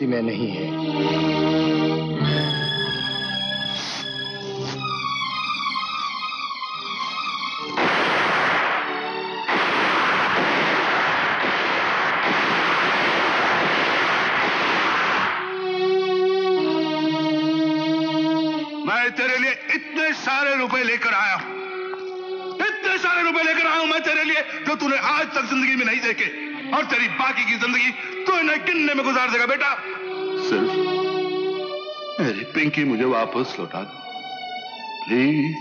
बस्ती में नहीं है। मैं तेरे लिए इतने सारे रुपए लेकर आया हूँ। इतने सारे रुपए लेकर आया हूँ मैं तेरे लिए जो तूने आज तक ज़िंदगी में नहीं देखे और तेरी बाकी की ज़िंदगी तू इन्हें गिनने में गुजार देगा बेटा। सिर्फ़ मेरी पिंकी मुझे वापस लौटा दो। प्लीज़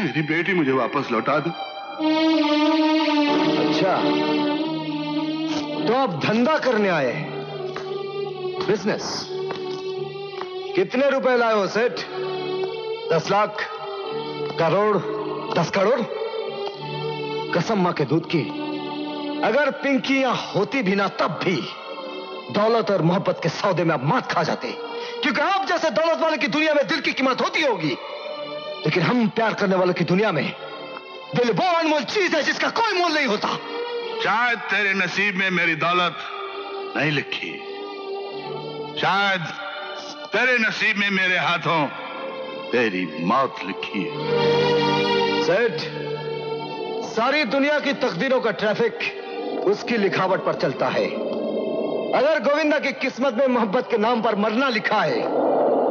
मेरी बेटी मुझे वापस लौटा दो। अच्छा तो आप धंधा करने आए हैं। बिज़नेस कितने रुपए लाए हो सेठ? दस लाख करोड़ दस करोड़? कसम माँ के दूध की। अगर पिंकी यहाँ होती भी ना तब भी। दौलत और मोहब्बत के सौदे में आप मात खा जाते। क्योंकि आप जैसे दौलत वाले की दुनिया में दिल की कीमत होती होगी लेकिन हम प्यार करने वालों की दुनिया में दिल वो अनमोल चीज़ है जिसका कोई मोल नहीं होता। शायद तेरे नसीब में मेरी दौलत नहीं लिखी। शायद तेरे नसीब में मेरे हाथों तेरी मौत लिखी है। सेठ सारी दुनिया की तकदीरों का ट्रैफ़िक उसकी लिखावट पर चलता है। अगर गोविंदा की किस्मत में मोहब्बत के नाम पर मरना लिखा है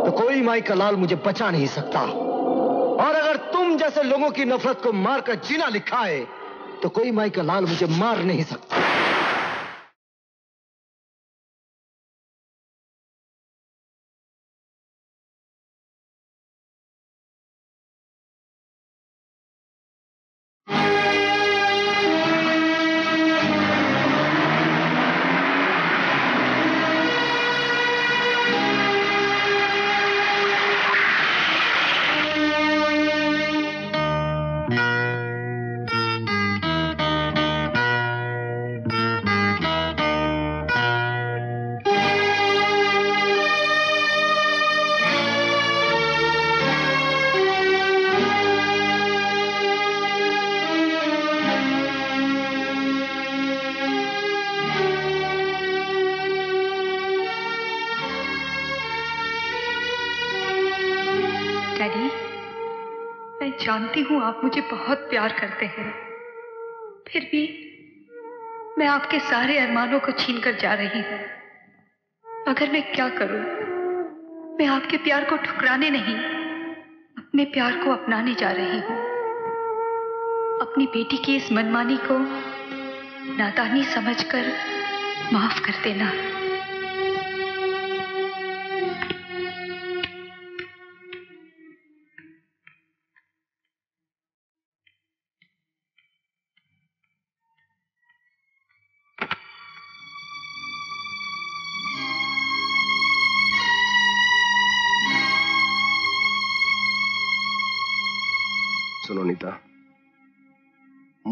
तो कोई माई का लाल मुझे बचा नहीं सकता। और अगर तुम जैसे लोगों की नफरत को मारकर जीना लिखा है तो कोई माई का लाल मुझे मार नहीं सकता। आप मुझे बहुत प्यार करते हैं। फिर भी मैं आपके सारे अरमानों को छीन कर जा रही हूँ। अगर मैं क्या करूँ? मैं आपके प्यार को ठुकराने नहीं, अपने प्यार को अपनाने जा रही हूँ। अपनी बेटी की इस मनमानी को नादानी समझकर माफ़ कर देना।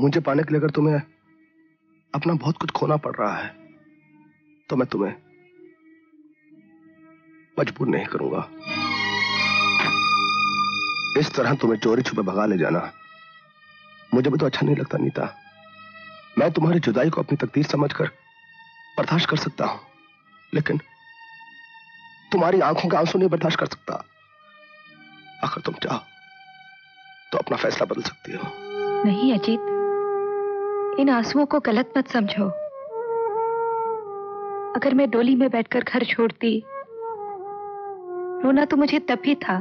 मुझे पाने के लिए अगर तुम्हें अपना बहुत कुछ खोना पड़ रहा है तो मैं तुम्हें मजबूर नहीं करूँगा। इस तरह तुम्हें चोरी छुपे भगा ले जाना, मुझे भी तो अच्छा नहीं लगता, नीता। मैं तुम्हारी जुदाई को अपनी तकदीर समझकर बर्दाश्त कर सकता हूँ, लेकिन तुम्हारी आँखों के आँसू नहीं बर्दाश्त कर सकता। अगर तुम चाहो तो अपना फैसला बदल सकती हो। नहीं, अजीत। इन आंसुओं को गलत मत समझो। अगर मैं डोली में बैठकर घर छोड़ती, रोना तो मुझे तब भी था।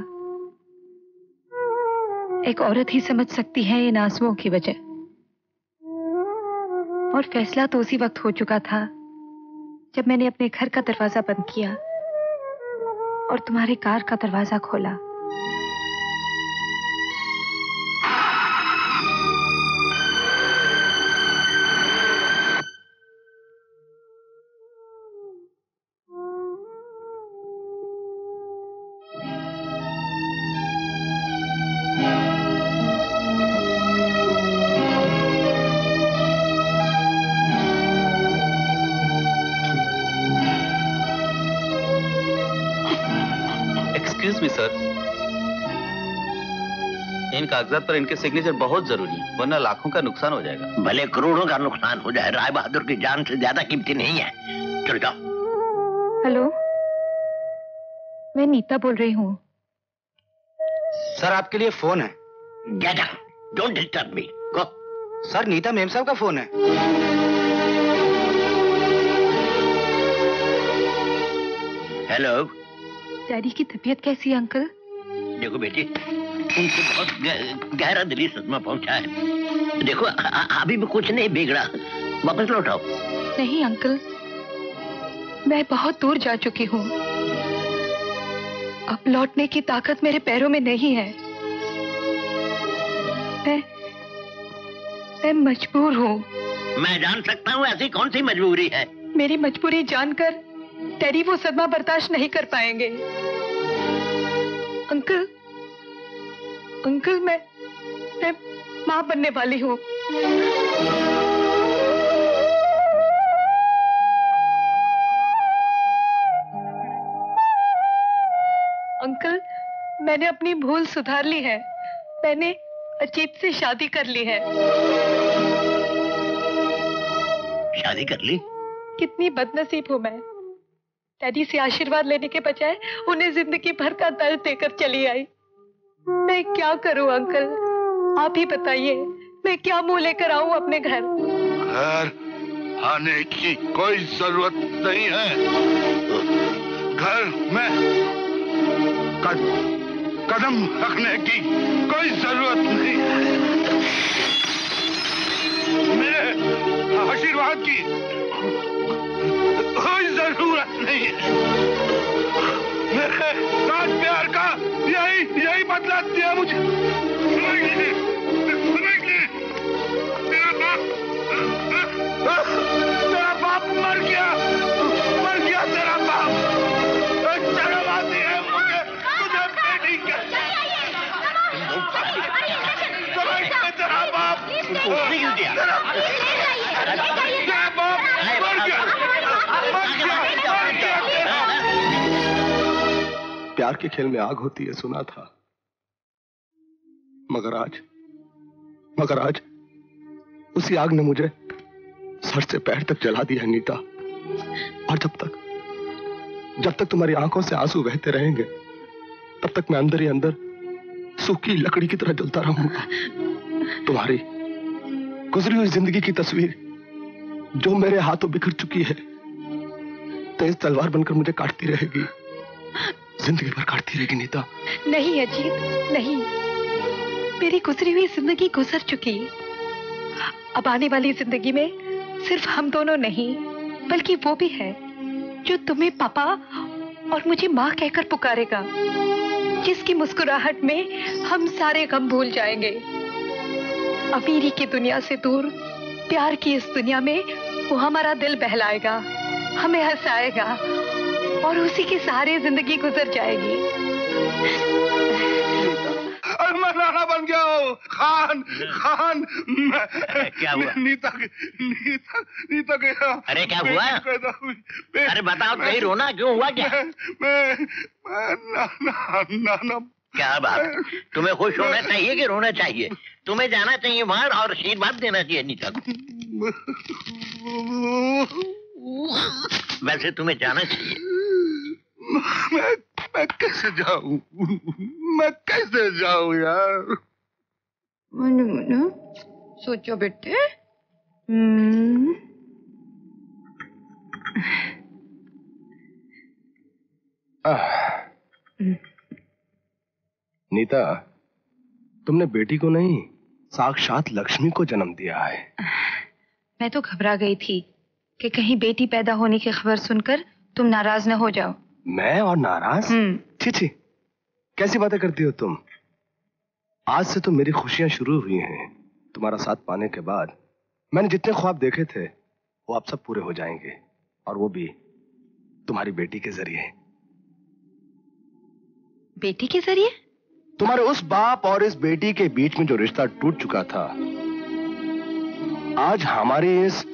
एक औरत ही समझ सकती है इन आंसुओं की वजह। और फैसला तो उसी वक्त हो चुका था, जब मैंने अपने घर का दरवाज़ा बंद किया और तुम्हारे कार का दरवाज़ा खोला। कागजात पर इनके सिग्नेचर बहुत ज़रूरी है वरना लाखों का नुकसान हो जाएगा। भले करोड़ों का नुकसान हो जाए राय बहादुर की जान से ज़्यादा कीमती नहीं है। चल जाओ। हेलो? मैं नीता बोल रही हूँ। सर आपके लिए फ़ोन है। Get don't disturb me go sir Nita ma'am साहब का फ़ोन है। हेलो डैडी की तबीयत कैसी है अंकल? देखो बेटी उनको बहुत गहरा दिली सदमा पहुँचा है। देखो अभी भी कुछ नहीं बिगड़ा। वापस लौटाओ नहीं अंकल। मैं बहुत दूर जा चुकी हूँ। अब लौटने की ताकत मेरे पैरों में नहीं है। मैं मैं मजबूर हूँ। मैं जान सकता हूँ ऐसी कौन सी मजबूरी है। मेरी मजबूरी जानकर तेरी वो सदमा बर्दाश्त नहीं कर पाएँगे। अंकल अंकल मैं मैं माँ बनने वाली हूँ। अंकल मैंने अपनी भूल सुधार ली है। मैंने अजीत से शादी कर ली है। शादी कर ली? कितनी बदनसीब हूँ मैं। डैडी से आशीर्वाद लेने के बजाय उन्हें ज़िंदगी भर का दर्द देकर चली आई। मैं क्या करूँ अंकल? आप ही बताइए मैं क्या मुँह लेकर आऊँ अपने घर? घर आने की कोई ज़रूरत नहीं है। घर में कद, कदम रखने की कोई ज़रूरत नहीं है। मेरे आशीर्वाद की कोई ज़रूरत नहीं है। राज प्यार का यही यही बदला दिया मुझे। प्यार के खेल में आग होती है, सुना था। मगर आज मगर आज, उसी आग ने मुझे सर से पैर तक जला दिया नीता। और जब तक जब तक तुम्हारी आँखों से आँसू बहते रहेंगे, तब तक मैं अंदर ही अंदर सूखी लकड़ी की तरह जलता रहूँगा। तुम्हारी गुजरी हुई ज़िंदगी की तस्वीर, जो मेरे हाथों बिखर चुकी है, तेज तलवार बनकर मुझे काटती रहेगी। ज़िंदगी भर काटती रहेगी नीता। नहीं, अजीत, नहीं। मेरी गुजरी हुई ज़िंदगी गुजर चुकी। अब आने वाली ज़िंदगी में सिर्फ़ हम दोनों नहीं, बल्कि वो भी है, जो तुम्हें पापा और मुझे माँ कहकर पुकारेगा, जिसकी मुस्कुराहट में हम सारे गम भूल जाएँगे। अमीरी की दुनिया से दूर, प्यार की इस दुनिया में वो हमारा दिल बहलाएगा, हमें हंसाएगा। और उसी के सहारे ज़िंदगी गुजर जाएगी। और मैं राणा बन गया हूँ। खान खान मैं क्या हुआ? नीता के नीता नीता के अरे क्या हुआ? अरे बताओ कहीं रोना क्यों हुआ क्या? मैं मैं मैं नाना नाना क्या बात तुम्हें खुश होना चाहिए कि रोना चाहिए? तुम्हें जाना चाहिए वहाँ और आशीर्वाद देना चाहिए नीता को। वैसे तुम्हें जाना चाहिए। मैं मैं कैसे जाऊँ? मैं कैसे जाऊँ यार? मनु मनु सोचो बेटे। हम्म। नीता तुमने बेटी को नहीं साक्षात लक्ष्मी को जन्म दिया है। मैं तो घबरा गई थी। कि कहीं बेटी पैदा होने की खबर सुनकर तुम नाराज़ न हो जाओ। मैं और नाराज़? हम्म। छी छी। कैसी बातें करती हो तुम? आज से तो मेरी खुशियाँ शुरू हुई हैं। तुम्हारा साथ पाने के बाद मैंने जितने ख्वाब देखे थे वो आप सब पूरे हो जाएँगे और वो भी तुम्हारी बेटी के ज़रिए। बेटी के ज़रिए? तुम्हारे उस बाप और इस बेटी के बीच में जो रिश्ता टूट चुका था आज हमारे इस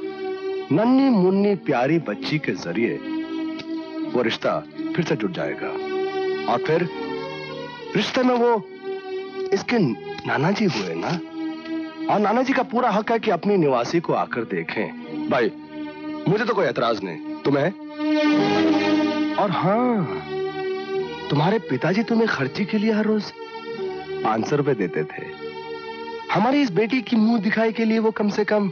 नन्ही मुन्नी प्यारी बच्ची के ज़रिए वो रिश्ता फिर से जुड़ जाएगा। और फिर रिश्ते में वो इसके नाना जी हुए ना? और नाना जी का पूरा हक है कि अपनी निवासी को आकर देखें। भाई, मुझे तो कोई एतराज़ नहीं। तुम्हें? और हाँ तुम्हारे पिताजी तुम्हें खर्ची के लिए हर रोज पाँच सौ रुपए देते थे। हमारी इस बेटी की मुँह दिखाई के लिए वो कम से कम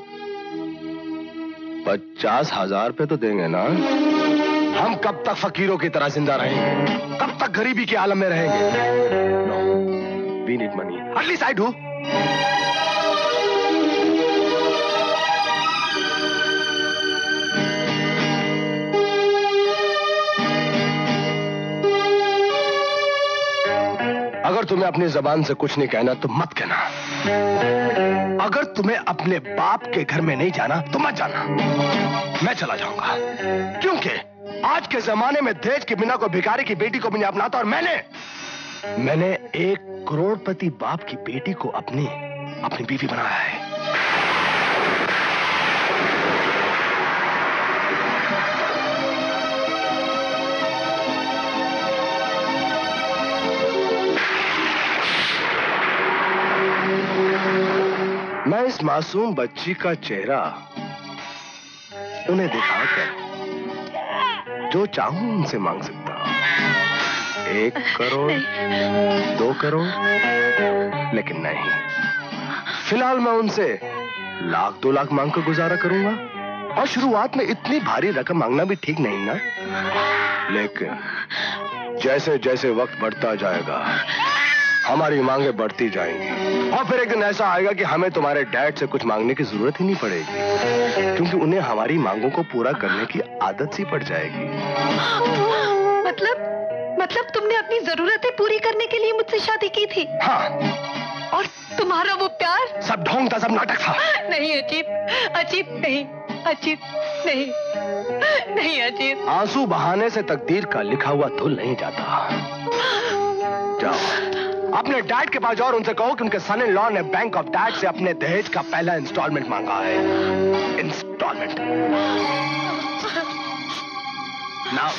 पचास हज़ार रुपए तो देंगे ना। हम कब तक फकीरों की तरह ज़िंदा रहेंगे? कब तक गरीबी के आलम में रहेंगे? We need money at least I do अगर तुम्हें अपनी जबान से कुछ नहीं कहना तो मत कहना। अगर तुम्हें अपने बाप के घर में नहीं जाना तो मत जाना। मैं चला जाऊँगा। क्योंकि आज के जमाने में देश के बिना को भिखारी की बेटी को नहीं अपनाता, और मैंने मैंने एक करोड़पति बाप की बेटी को अपनी अपनी बीवी बनाया है। मैं इस मासूम बच्ची का चेहरा उन्हें दिखाकर जो चाहूँ उनसे मांग सकता हूँ। एक करोड़ दो करोड़ लेकिन नहीं। फ़िलहाल मैं उनसे लाख दो लाख मांग कर गुजारा करूँगा। और शुरुआत में इतनी भारी रकम मांगना भी ठीक नहीं ना। लेकिन जैसे जैसे वक्त बढ़ता जाएगा हमारी मांगे बढ़ती जाएँगी। और फिर एक दिन ऐसा आएगा कि हमें तुम्हारे डैड से कुछ मांगने की ज़रूरत ही नहीं पड़ेगी क्योंकि उन्हें हमारी मांगों को पूरा करने की आदत सी पड़ जाएगी। मतलब मतलब तुमने अपनी जरूरतें पूरी करने के लिए मुझसे शादी की थी? हाँ। और तुम्हारा वो प्यार? सब ढोंग था सब नाटक था। नहीं अजीत। अजीत नहीं अजीत नहीं नहीं अजीत। आँसू बहाने से तकदीर का लिखा हुआ धुल नहीं जाता। जाओ। अपने डैड के पास और उनसे कहो कि उनके सन इन लॉ ने बैंक ऑफ़ डैड से अपने दहेज का पहला इंस्टॉलमेंट मांगा है। इंस्टॉलमेंट नाउ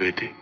ला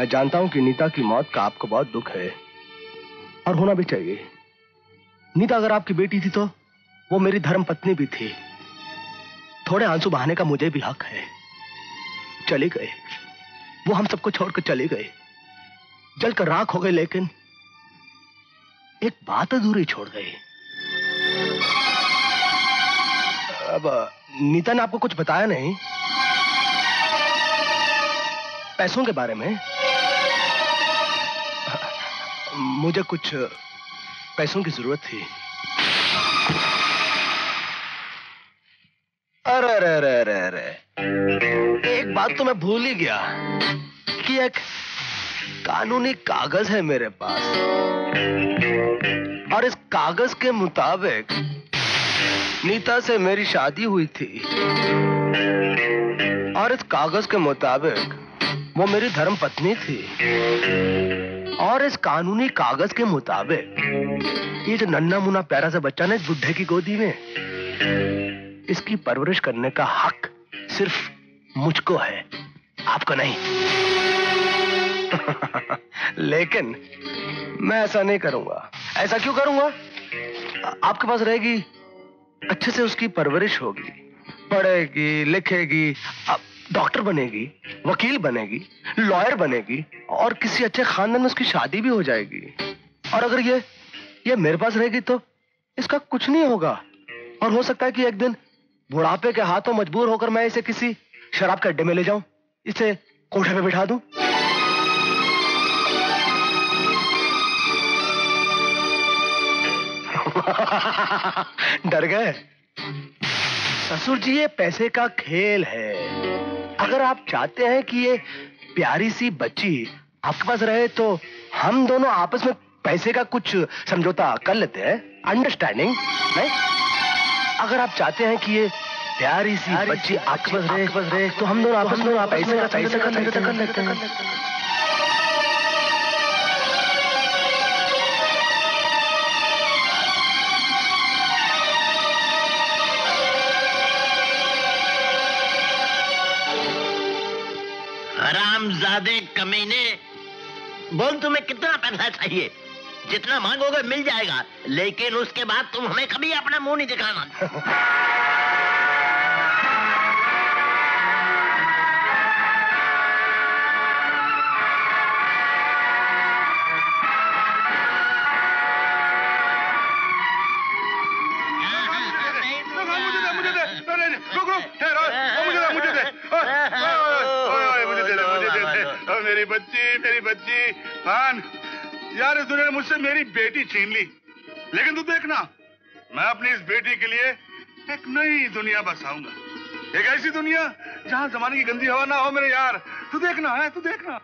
मैं जानता हूँ कि नीता की मौत का आपको बहुत दुख है। और होना भी चाहिए। नीता अगर आपकी बेटी थी तो वो मेरी धर्म पत्नी भी थी। थोड़े आँसू बहाने का मुझे भी हक है। चले गए। वो हम सबको छोड़कर चले गए। जलकर राख हो गए लेकिन एक बात अधूरी छोड़ गए। अब, नीता ने आपको कुछ बताया नहीं? पैसों के बारे में? मुझे कुछ पैसों की ज़रूरत थी। अरे अरे अरे अरे अरे। एक बात तो मैं भूल ही गया कि एक कानूनी कागज़ है मेरे पास। और इस कागज़ के मुताबिक नीता से मेरी शादी हुई थी। और इस कागज़ के मुताबिक वो मेरी धर्म पत्नी थी। और इस कानूनी कागज़ के मुताबिक, ये जो नन्ना मुन्ना प्यारा सा बच्चा ना बुढ़े की गोदी में, इसकी परवरिश करने का हक सिर्फ़ मुझको है, आपको नहीं। लेकिन मैं ऐसा नहीं करूँगा। ऐसा क्यों करूँगा? आपके पास रहेगी, अच्छे से उसकी परवरिश होगी, पढ़ेगी, लिखेगी अब डॉक्टर बनेगी, वकील बनेगी, लॉयर बनेगी और किसी अच्छे खानदान में उसकी शादी भी हो जाएगी। और अगर ये ये मेरे पास रहेगी तो इसका कुछ नहीं होगा। और हो सकता है कि एक दिन बुढ़ापे के हाथों मजबूर होकर मैं इसे किसी शराब के अड्डे में ले जाऊँ, इसे कोठे पे बिठा दूँ। डर गए? ससुर जी, ये पैसे का खेल है। अगर आप चाहते हैं कि ये प्यारी सी बच्ची आपके पास रहे तो हम दोनों आपस में पैसे का कुछ समझौता कर लेते हैं। अंडरस्टैंडिंग नहीं अगर आप चाहते हैं कि ये प्यारी सी बच्ची आपके पास रहे तो हम दोनों आपस में पैसे का समझौता कर लेते हैं। हरामजादे कमीने, बोल तुम्हें कितना पैसा चाहिए? जितना मांगोगे मिल जाएगा, लेकिन उसके बाद तुम हमें कभी अपना मुँह नहीं दिखाना। मेरी बच्ची मेरी बच्ची। खान यार, इस दुनिया ने मुझसे मेरी बेटी छीन ली। लेकिन तू देखना, मैं अपनी इस बेटी के लिए एक नई दुनिया बसाऊँगा। एक ऐसी दुनिया जहाँ जमाने की गंदी हवा ना हो मेरे यार। तू देखना, है, तू देखना।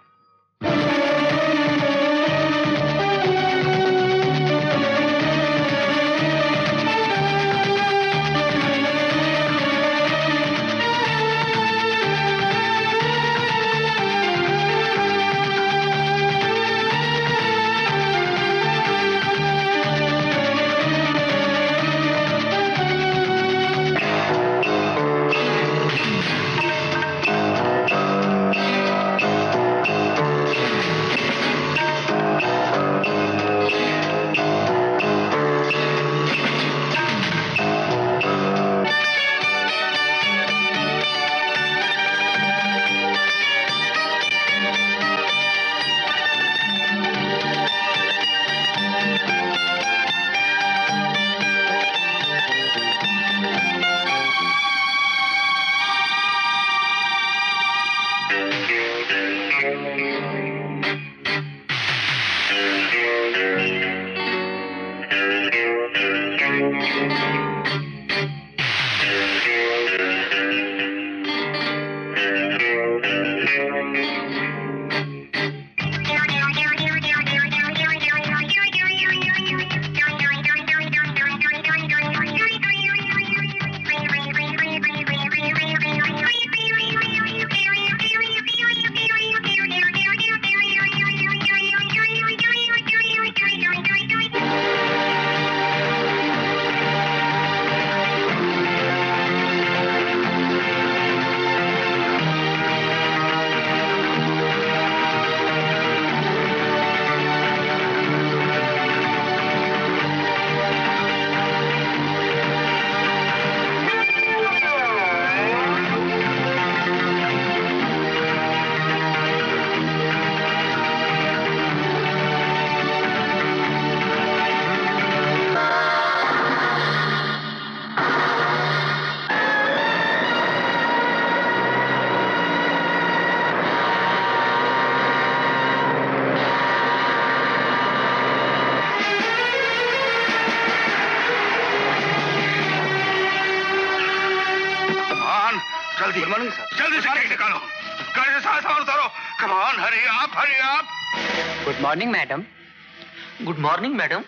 morning, madam. Good morning, madam.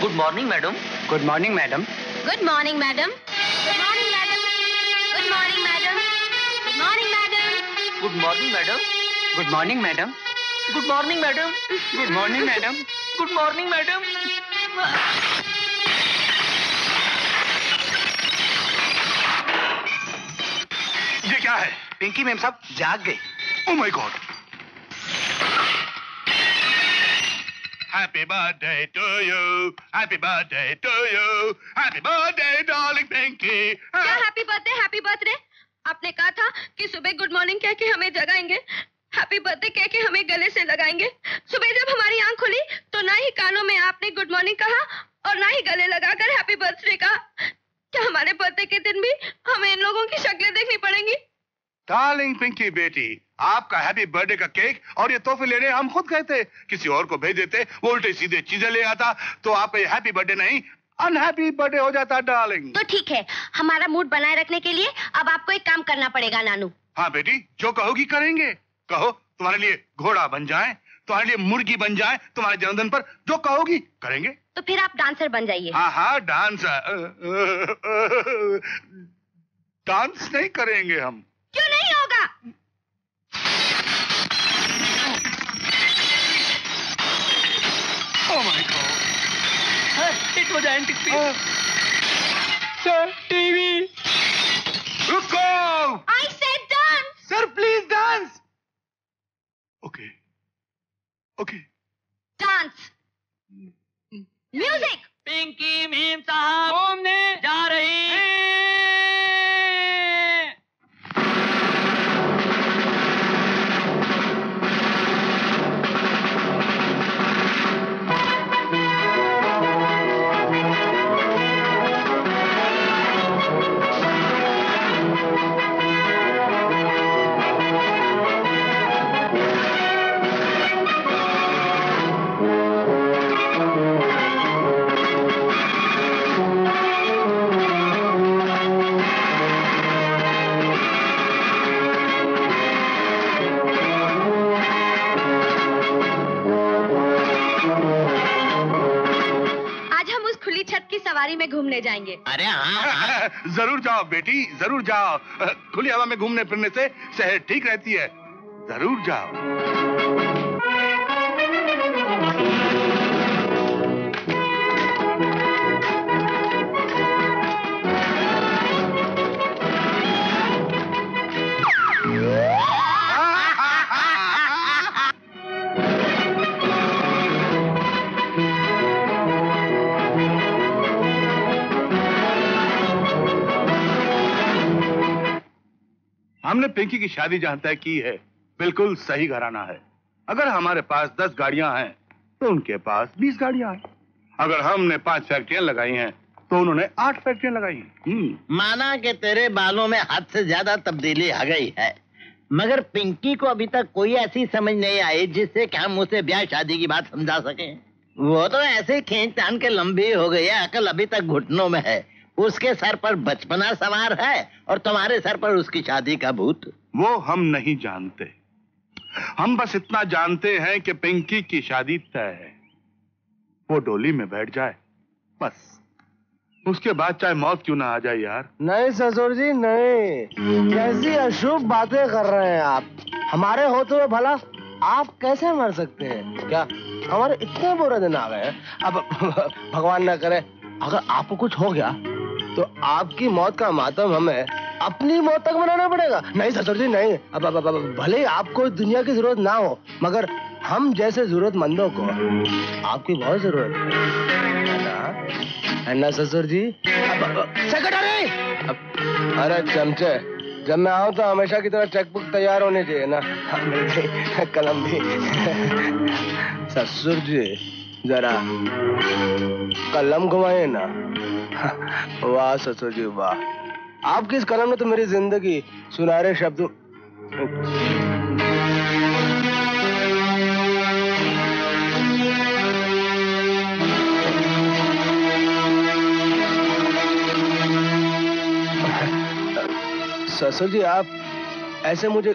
Good morning, madam. Good morning, madam. Good morning, madam. Good morning, madam. Good morning, madam. Good morning, madam. Good morning, madam. Good morning, madam. Good morning, madam. Good morning, madam. Good morning, madam. क्या है? Pinky ma'am साहब जाग गए। ओ my god happy birthday to you happy birthday to you happy birthday darling Pinky क्या happy birthday happy birthday आपने कहा था कि सुबह गुड मॉर्निंग कह के हमें जगाएँगे। हैप्पी बर्थडे कह के हमें गले से लगाएँगे। सुबह जब हमारी आँख खुली तो ना ही कानों में आपने गुड मॉर्निंग कहा और ना ही गले लगाकर हैप्पी बर्थडे कहा। क्या हमारे बर्थडे के दिन भी हमें इन लोगों की शक्लें देखनी पड़ेंगी? डार्लिंग पिंकी बेटी आपका हैप्पी बर्थडे का केक और ये तोहफे लेने हम खुद गए थे। किसी और को भेज देते वो उल्टे सीधे चीज़ें ले आता तो आपका ये हैप्पी बर्थडे नहीं अनहैप्पी बर्थडे हो जाता डार्लिंग तो ठीक है हमारा मूड बनाए रखने के लिए अब आपको एक काम करना पड़ेगा नानू। हाँ बेटी जो कहोगी करेंगे। कहो तुम्हारे लिए घोड़ा बन जाए तुम्हारे लिए मुर्गी बन जाए तुम्हारे जन्मदिन पर जो कहोगी करेंगे। तो फिर आप डांसर बन जाइए। हाँ हाँ डांस डांस नहीं करेंगे हम। क्यों नहीं होगा Oh my God. It was antique sir TV रुको I said dance sir please dance okay okay dance music Pinky memsahib घूमने जा रही ओ घूमने जाएँगे। अरे हाँ हाँ। ज़रूर जाओ बेटी ज़रूर जाओ। खुली हवा में घूमने फिरने से शहर ठीक रहती है। ज़रूर जाओ। हमने पिंकी की शादी जहाँ तय की है बिल्कुल सही घराना है। अगर हमारे पास दस गाड़ियाँ हैं तो उनके पास बीस गाड़ियाँ हैं। अगर हमने पाँच फैक्ट्रियाँ लगाई हैं तो उन्होंने आठ फैक्ट्रियाँ लगाई हैं। हम्म, माना कि तेरे बालों में हद से ज़्यादा तब्दीली आ गई है मगर पिंकी को अभी तक कोई ऐसी समझ नहीं आई जिससे कि हम उसे ब्याह शादी की बात समझा सके। वो तो ऐसे खींच तान के लंबी हो गई है अकल अभी तक घुटनों में है। उसके सर पर बचपना सवार है और तुम्हारे सर पर उसकी शादी का भूत। वो हम नहीं जानते। हम बस इतना जानते हैं कि पिंकी की शादी तय है। वो डोली में बैठ जाए। बस। उसके बाद चाहे मौत क्यों ना आ जाए यार। नहीं ससुर जी नहीं। कैसी अशुभ बातें कर रहे हैं आप। हमारे होते हुए भला आप कैसे मर सकते हैं? क्या हमारे इतने बुरे दिन आ गए हैं? अब भगवान न करे अगर आपको कुछ हो गया तो आपकी मौत का मातम हमें अपनी मौत तक मनाना पड़ेगा। नहीं ससुर जी नहीं। अब, अब, अब, अब भले आपको दुनिया की ज़रूरत ना हो मगर हम जैसे जरूरतमंदों को आपकी बहुत ज़रूरत है। ना ससुर जी? अरे चमचे जब मैं आऊँ तो हमेशा की तरह चेकबुक तैयार होनी चाहिए ना। हाँ, कलम भी। ससुर जी जरा कलम घुमाइए ना। वाह ससुर जी, वाह। आपकी इस कलम ने तो मेरी ज़िंदगी सुनारे शब्द ससुर जी, आप ऐसे मुझे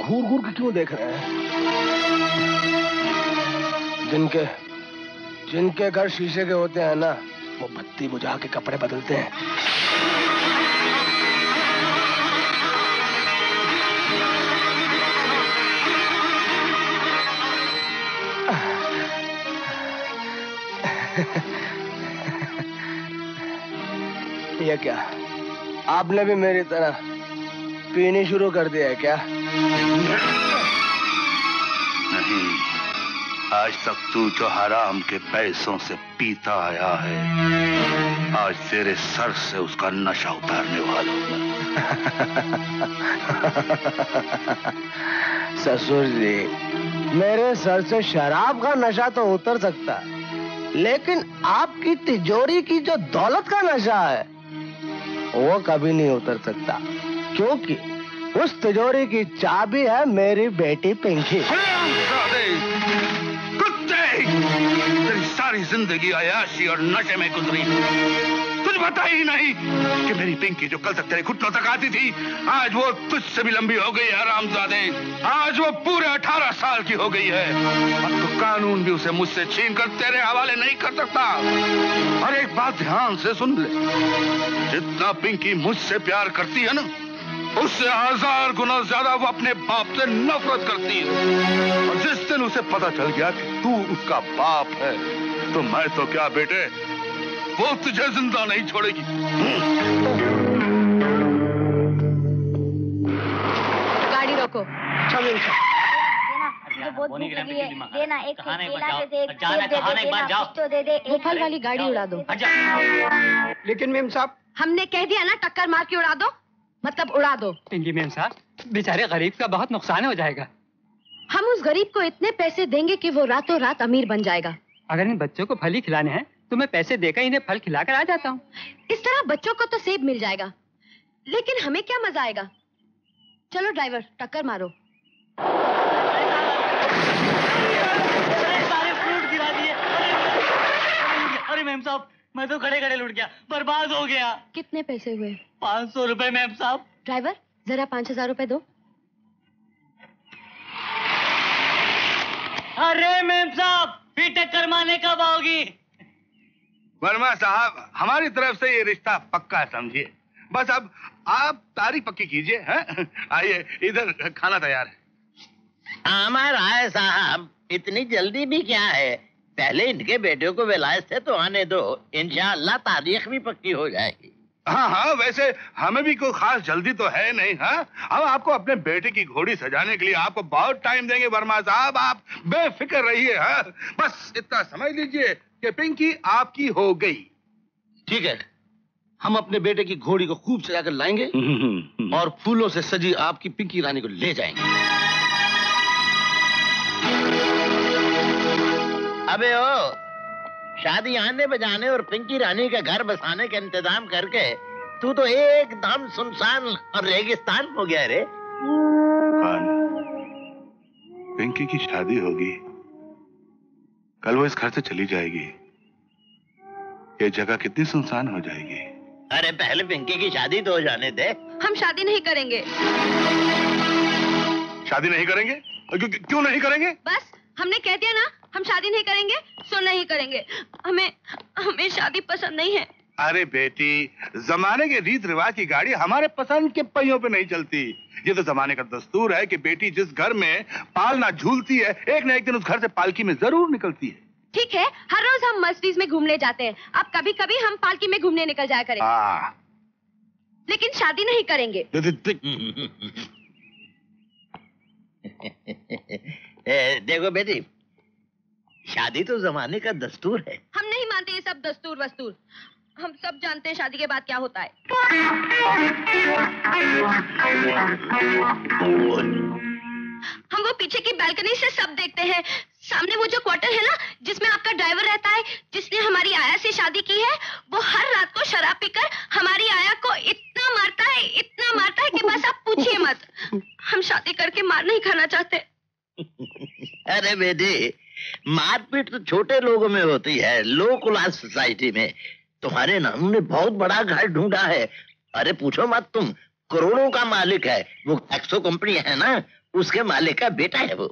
घूर घूर के क्यों देख रहे हैं? जिनके जिनके घर शीशे के होते हैं ना, वो बत्ती बुझा के कपड़े बदलते हैं। ये क्या? आपने भी मेरी तरह पीनी शुरू कर दिया है क्या? नहीं। आज तक तू जो हराम के पैसों से पीता आया है आज तेरे सर से उसका नशा उतारने वाला हूँ ससुर जी मेरे सर से शराब का नशा तो उतर सकता है लेकिन आपकी तिजोरी की जो दौलत का नशा है वो कभी नहीं उतर सकता क्योंकि उस तिजोरी की चाबी है मेरी बेटी पिंकी। कुत्ते! तेरी सारी ज़िंदगी अयाशी और नशे में गुजरी तुझे पता ही नहीं कि मेरी पिंकी जो कल तक तेरे घुटनों तक आती थी, आज वो तुझसे भी लंबी हो गई है, हरामजादे। आज वो पूरे अठारह साल की हो गई है। अब तो कानून भी उसे मुझसे छीन कर तेरे हवाले नहीं कर सकता। और एक बात ध्यान से सुन ले। जितना पिंकी मुझसे प्यार करती है ना उससे हज़ार गुना ज़्यादा वो अपने बाप से नफरत करती है। और जिस दिन उसे पता चल गया कि तू उसका बाप है तो मैं तो क्या बेटे वो तुझे ज़िंदा नहीं छोड़ेगी। गाड़ी रोको। मुझे बहुत भूख लगी देना एक दे दे एक सेब दे दे देना कुछ तो दे दे वो फल वाली गाड़ी उड़ा दो। लेकिन मेम साहब हमने कह दिया ना टक्कर मार के उड़ा दो। मतलब उड़ा दो। पिंकी मेम साहब बेचारे गरीब का बहुत नुकसान हो जाएगा। हम उस गरीब को इतने पैसे देंगे कि वो रातों रात अमीर बन जाएगा। अगर इन बच्चों को फल ही खिलाने हैं तो मैं पैसे देकर इन्हें फल खिलाकर आ जाता हूँ। इस तरह बच्चों को तो सेब मिल जाएगा लेकिन हमें क्या मज़ा आएगा? चलो ड्राइवर टक्कर मारो। अरे मैम साहब मैं तो खड़े खड़े लुट गया बर्बाद हो गया। कितने पैसे हुए? पाँच सौ रुपए मैम साहब। ड्राइवर जरा पाँच हज़ार रुपए दो। अरे मैम साहब फिर टक्कर मारने कब आओगी? वर्मा साहब हमारी तरफ़ से ये रिश्ता पक्का समझिए। बस अब आप तारीख पक्की कीजिए आइए इधर खाना तैयार है। हमारा है साहब इतनी जल्दी भी क्या है? पहले इनके बेटे को विलायत से तो आने दो इंशाल्लाह तारीख भी पक्की हो जाएगी। हाँ हाँ वैसे हमें भी कोई खास जल्दी तो है नहीं हाँ? हम आपको अपने बेटे की घोड़ी सजाने के लिए आपको बहुत टाइम देंगे वर्मा साहब। आप बेफिक्र रहिए हाँ? बस इतना समझ लीजिए कि पिंकी आपकी हो गई। ठीक है हम अपने बेटे की घोड़ी को खूब सजा कर लाएँगे और फूलों से सजी आपकी पिंकी रानी को ले जाएँगे। अबे ओ शादी आने बजाने और पिंकी रानी का घर बसाने का इंतज़ाम करके तू तो एकदम सुनसान और रेगिस्तान हो गया रे। पिंकी की शादी होगी। कल वो इस घर से चली जाएगी। ये जगह कितनी सुनसान हो जाएगी। अरे पहले पिंकी की शादी तो हो जाने दे। हम शादी नहीं करेंगे। शादी नहीं करेंगे? क्यों, क्यों नहीं करेंगे? बस हमने कह दिया ना हम शादी नहीं करेंगे सो नहीं करेंगे। हमें हमें शादी पसंद नहीं है। अरे बेटी जमाने के रीत रिवाज की गाड़ी हमारे पसंद के पहियों पे नहीं चलती। ये तो जमाने का दस्तूर है कि बेटी जिस घर में पालना झूलती है एक न एक दिन उस घर से पालकी में ज़रूर निकलती है। ठीक है हर रोज हम मस्जिद में घूमने जाते हैं। अब कभी कभी हम पालकी में घूमने निकल जाया करेंगे हाँ। लेकिन शादी नहीं करेंगे। देखो बेटी शादी तो जमाने का दस्तूर है। हम नहीं मानते ये सब दस्तूर वस्तूर। हम सब जानते हैं शादी के बाद क्या होता है। हम वो पीछे की बैल्कनी से सब देखते हैं। सामने वो जो क्वार्टर है ना जिसमें आपका ड्राइवर रहता है जिसने हमारी आया से शादी की है वो हर रात को शराब पीकर हमारी आया को इतना मारता है इतना मारता है कि बस आप पूछिए मत। हम शादी करके मार नहीं खाना चाहते। अरे बेटी मारपीट तो छोटे लोगों में होती है लो क्लास सोसाइटी में। तुम्हारे नानू ने बहुत बड़ा घर ढूंढा है। अरे पूछो मत तुम करोड़ों का मालिक है। वो एक्सो कंपनी है ना? उसके मालिक का बेटा है वो।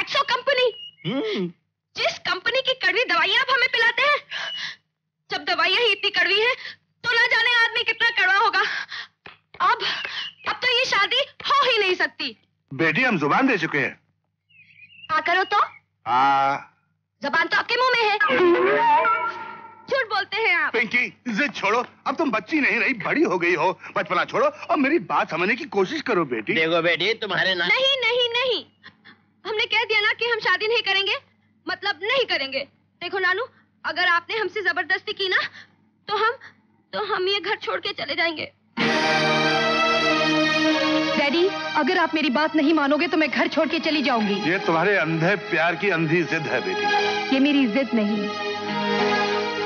एक्सो कंपनी हम्म। जिस कंपनी की कड़वी दवाइयाँ आप हमें पिलाते हैं जब दवाइयाँ ही इतनी कड़वी हैं तो ना जाने आदमी कितना कड़वा होगा। अब अब तो ये शादी हो ही नहीं सकती। बेटी हम ज़ुबान दे चुके हैं। हाँ करो तो? आ जबान तो आपके मुँह में है। झूठ बोलते हैं आप। पिंकी जिद छोड़ो। अब तुम बच्ची नहीं रही बड़ी हो गई हो। बचपना छोड़ो और मेरी बात समझने की कोशिश करो बेटी। देखो बेटी तुम्हारे ना नहीं नहीं नहीं। हमने कह दिया ना कि हम शादी नहीं करेंगे। मतलब नहीं करेंगे। देखो नानू अगर आपने हमसे ज़बरदस्ती की ना तो हम तो हम ये घर छोड़ के चले जाएँगे। डैडी अगर आप मेरी बात नहीं मानोगे तो मैं घर छोड़ के चली जाऊँगी। ये तुम्हारे अंधे प्यार की अंधी जिद है बेटी। ये मेरी जिद नहीं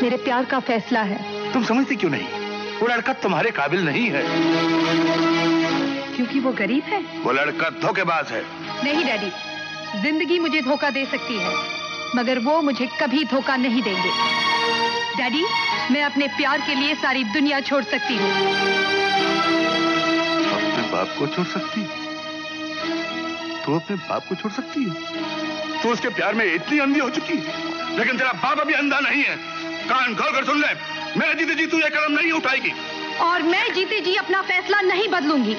मेरे प्यार का फैसला है। तुम समझती क्यों नहीं? वो लड़का तुम्हारे काबिल नहीं है। क्योंकि वो गरीब है। वो लड़का धोखेबाज है। नहीं डैडी ज़िंदगी मुझे धोखा दे सकती है मगर वो मुझे कभी धोखा नहीं देंगे। डैडी मैं अपने प्यार के लिए सारी दुनिया छोड़ सकती हूँ। बाप को छोड़ सकती? तू अपने बाप को छोड़ सकती है? तू उसके प्यार में इतनी अंधी हो चुकी लेकिन तेरा बाप अभी अंधा नहीं है। कान खोल कर सुन ले, मैं जीते जी तू ये कदम नहीं उठाएगी। और मैं जीते जी अपना फैसला नहीं बदलूँगी।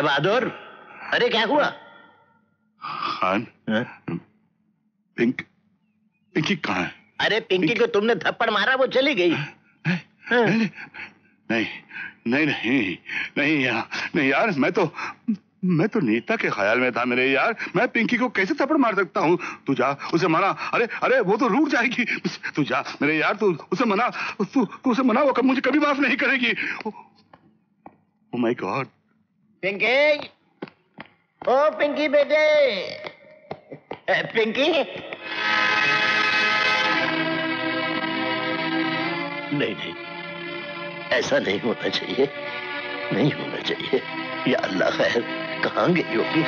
राय बहादुर? अरे क्या हुआ? खान? पिंक? पिंकी कहाँ है? अरे पिंकी को तुमने थप्पड़ मारा वो चली गई। नहीं नहीं नहीं नहीं नहीं यार नहीं यार मैं तो मैं तो नीता के ख्याल में था मेरे यार। मैं पिंकी को कैसे थप्पड़ मार सकता हूँ? तू जा उसे मना। अरे अरे वो तो रूठ जाएगी। तू जा मेरे यार तू उसे मना। तू तू उसे मना वो मुझे कभी माफ़ नहीं करेगी। Oh my God Pinky? ओ, पिंकी बेटे। पिंकी? नहीं नहीं। ऐसा नहीं होना चाहिए। नहीं होना चाहिए। या अल्लाह खैर, कहाँ गई होगी?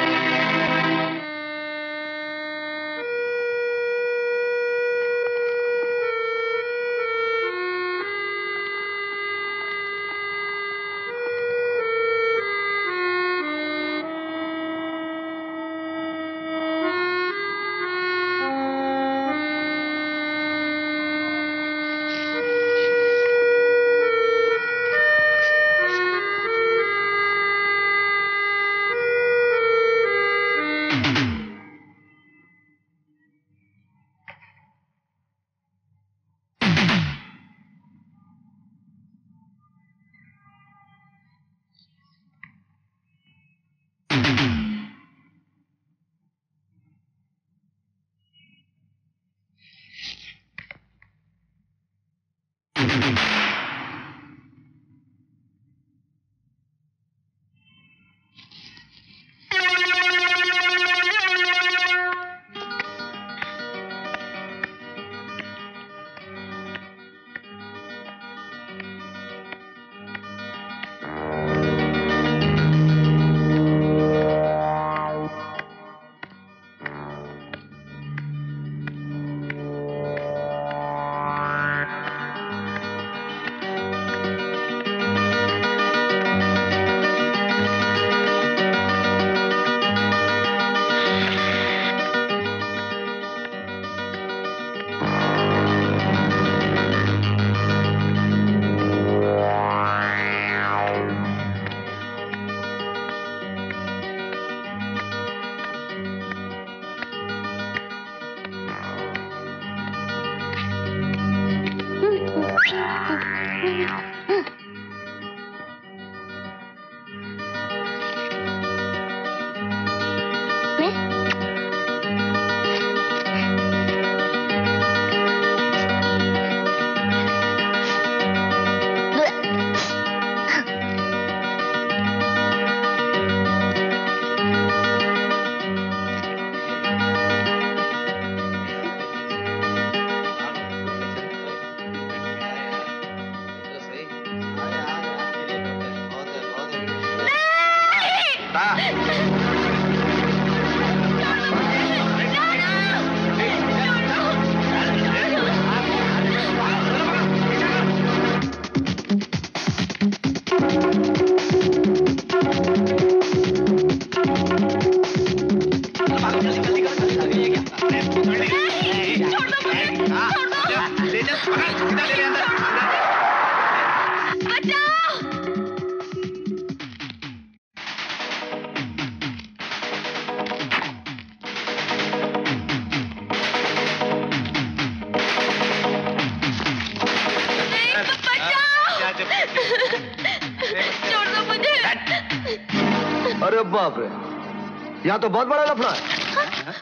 तो बहुत बड़ा लफड़ा है।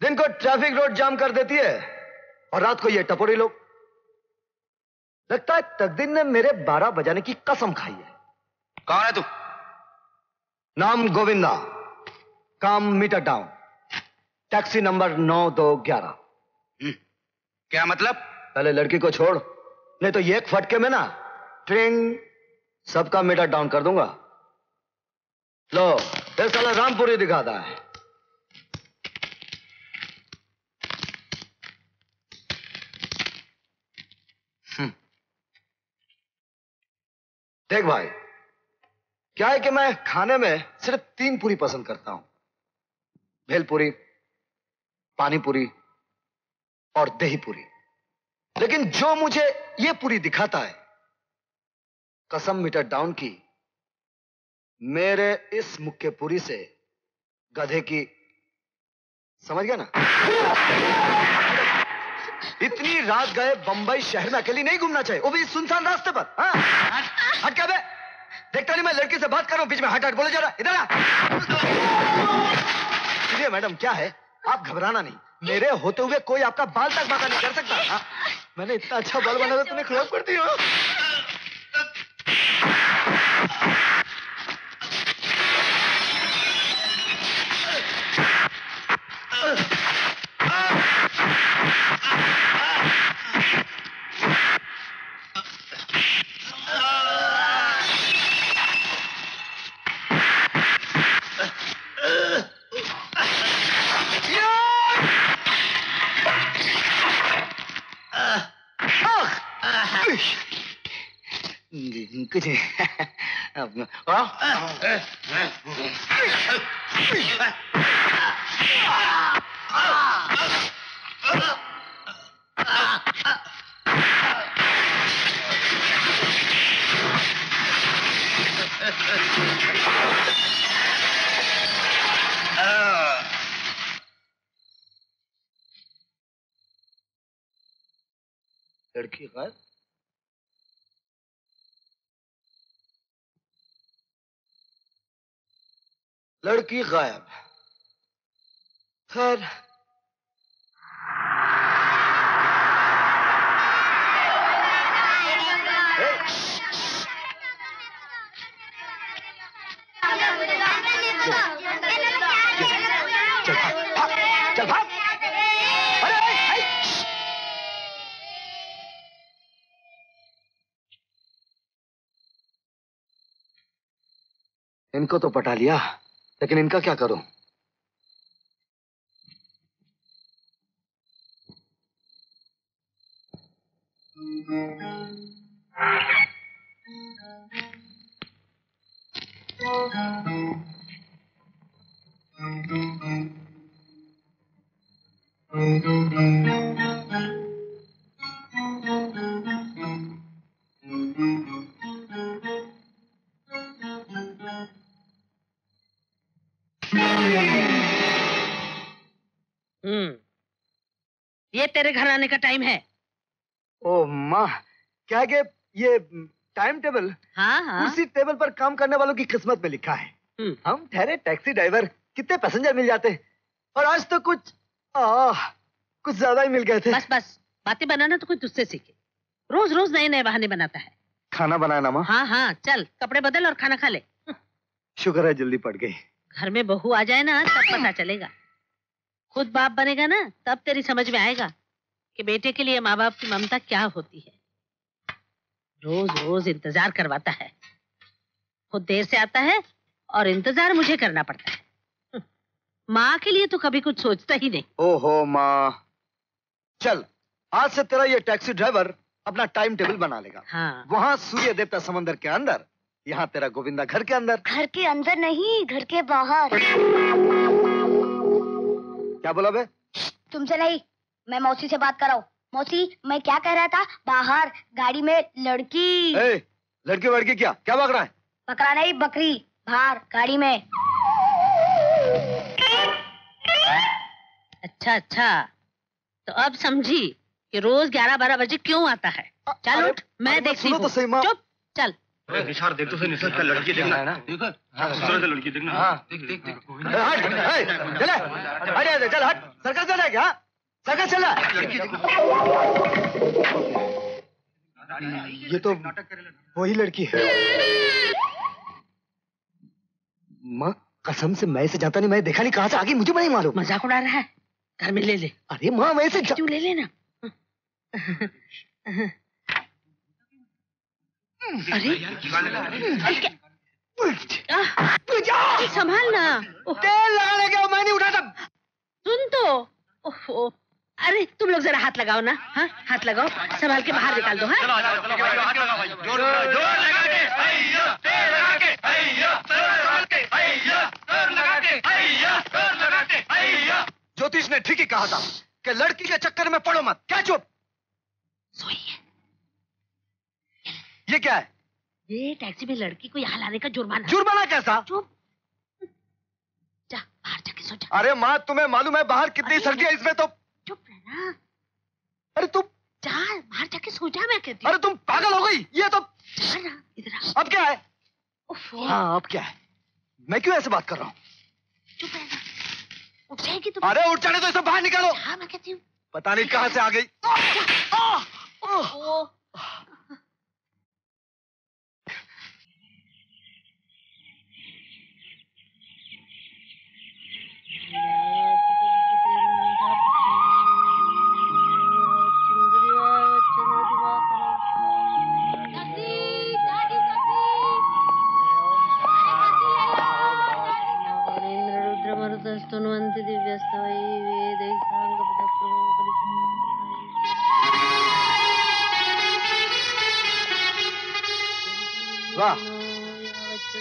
दिन को ट्रैफ़िक रोड जाम कर देती है और रात को ये टपोरी लोग। लगता है तकदीर ने मेरे बारह बजाने की कसम खाई है। कौन है तू? नाम गोविंदा। काम मीटर डाउन। टैक्सी नंबर नौ दो ग्यारह। क्या मतलब? पहले लड़की को छोड़ नहीं तो ये एक फटके में ना ट्रिंग सबका मीटर डाउन कर दूँगा। लो, फिर साला रामपुरी दिखाता है। हम्म। देख भाई, क्या है कि मैं खाने में सिर्फ़ तीन पूरी पसंद करता हूँ। भेलपुरी, पानीपुरी और दही पूरी लेकिन जो मुझे ये पूरी दिखाता है, कसम मीटर डाउन की मेरे इस मुक्के पूरी से गधे की, समझ गया ना? इतनी रात गए बंबई शहर में अकेली नहीं घूमना चाहिए। वो भी सुनसान रास्ते पर हाँ? हट क्या देखता नहीं मैं लड़की से बात कर रहा हूँ, बीच में हट हट बोले जा रहा। इधर आ। मैडम, क्या है? आप घबराना नहीं। मेरे होते हुए कोई आपका बाल तक बात नहीं कर सकता हाँ? मैंने इतना अच्छा बाल बना था तुमने खराब कर दिया। कुछ लड़की गायब लड़की गायब खैर। इनको तो पटा लिया लेकिन इनका क्या करूँ? हम्म तेरे घर आने का टाइम है। ओ माँ क्या कि ये टाइम टेबल हाँ हाँ। उसी टेबल पर काम करने वालों की किस्मत में लिखा है। हम्म। हम ठहरे टैक्सी ड्राइवर कितने पैसेंजर मिल जाते। और आज तो कुछ आ, कुछ ज़्यादा ही मिल गए थे। बस बस बातें बनाना तो कोई तुझसे सीखे। रोज रोज नए नए बहाने बनाता है। खाना बनाया ना माँ? हाँ हाँ चल कपड़े बदल और खाना खा ले। शुक्र है जल्दी पड़ गई। घर में बहू आ जाए ना तब पता चलेगा। खुद बाप बनेगा ना तब तेरी समझ में आएगा। कि बेटे के लिए माँ बाप की ममता क्या होती है? रोज रोज इंतज़ार करवाता है। खुद देर से आता है और इंतज़ार मुझे करना पड़ता है। हम्म, माँ के लिए तो कभी कुछ सोचता ही नहीं। ओहो माँ। चल आज से तेरा ये टैक्सी ड्राइवर अपना टाइम टेबल बना लेगा। हाँ। वहाँ सूर्य देवता समंदर के अंदर यहाँ तेरा गोविंदा घर के अंदर। घर के अंदर नहीं घर के बाहर। क्या बोला बे? तुमसे नहीं मैं मौसी से बात कर रहा हूँ मौसी मैं क्या कह रहा था? बाहर गाड़ी में लड़की। ए, लड़की वड़की क्या? क्या रहा है? बकरा नहीं बकरी। बाहर गाड़ी में। अच्छा अच्छा। तो अब समझी कि रोज ग्यारह बारह बजे क्यों आता है। चल उठ मैं देखती सुनो तो हूँ सही माँ। चुप चल। निशार देख तो सही निशार का लड़की देखना। है ना? खूबसूरत है लड़की देखना। हाँ। देख देख देख। ए, हट ए, चले। हट। यहाँ से, चल हट सर्कस चल। ये तो वही लड़की है। माँ कसम से मैं इसे जानता नहीं मैं देखा नहीं कहाँ से आगे मुझे नहीं मालूम मज़ाक उड़ा रहा है। घर में ले ले। अरे माँ मैं जा- तू ले लेना। अरे आह, संभाल ना तेल लगाने के मैं नहीं उठाता। सुन तो। ओहो। अरे तुम लोग जरा हाथ लगाओ ना हाँ? हाथ लगाओ संभाल के बाहर निकाल दो हाँ? ज्योतिष ने ठीक ही कहा था कि लड़की के चक्कर में पड़ो मत। क्या चुप? ये क्या है? ये टैक्सी में लड़की को यहाँ लाने का जुर्माना। जुर्माना कैसा? चुप। जा बाहर जाके सो जा। अरे माँ तुम्हें मालूम है बाहर कितनी। सर्दी है इसमें तो चुप रहना। अरे तुम जा बाहर जाके सो जा मैं कहती अरे तुम पागल हो गई। ये तो इधर आ अब क्या है? हाँ अब क्या है? मैं क्यों ऐसे बात कर रहा हूँ? चुप रहना। उठ जाएगी तुम अरे उठ जाने तो इसे बाहर निकालो। हाँ मैं कहती हूँ। पता नहीं कहाँ से आ गई।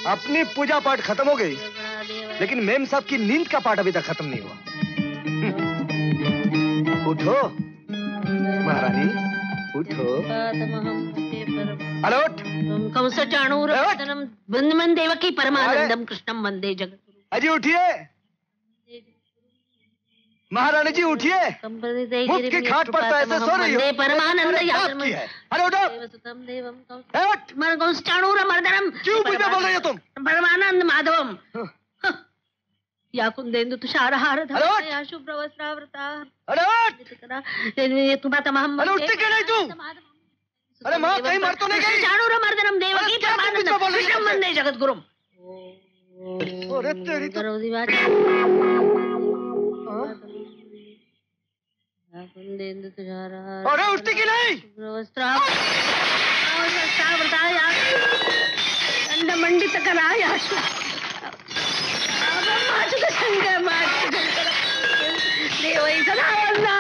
अपनी पूजा पाठ खत्म हो गई लेकिन मेम साहब की नींद का पाठ अभी तक खत्म नहीं हुआ। उठो महारानी उठो। अरे उठ। कंस चाणूरम वंदमन देवकी परमानंदम कृष्णम वंदे जगत अजी उठिए। महारानी जी उठिए। मुफ़्त की खाट पर ऐसे सो रही हो। परमानंद है? अरे उठो। मर्दनम? क्यों मुझे बोल रही हो तुम? परमानंद माधवम। या कुंदेन्दु तुषारहार अरे उठ! या अरे तू? माँ कहीं मर तो नहीं गई? चाणूर मर्दनम देवकी परमानंद। हो? वंदे जगत गुरुम। अरे तेरी तो अरे उठती क्यों नहीं दंडमंडित कराय देवै सदा वन्दा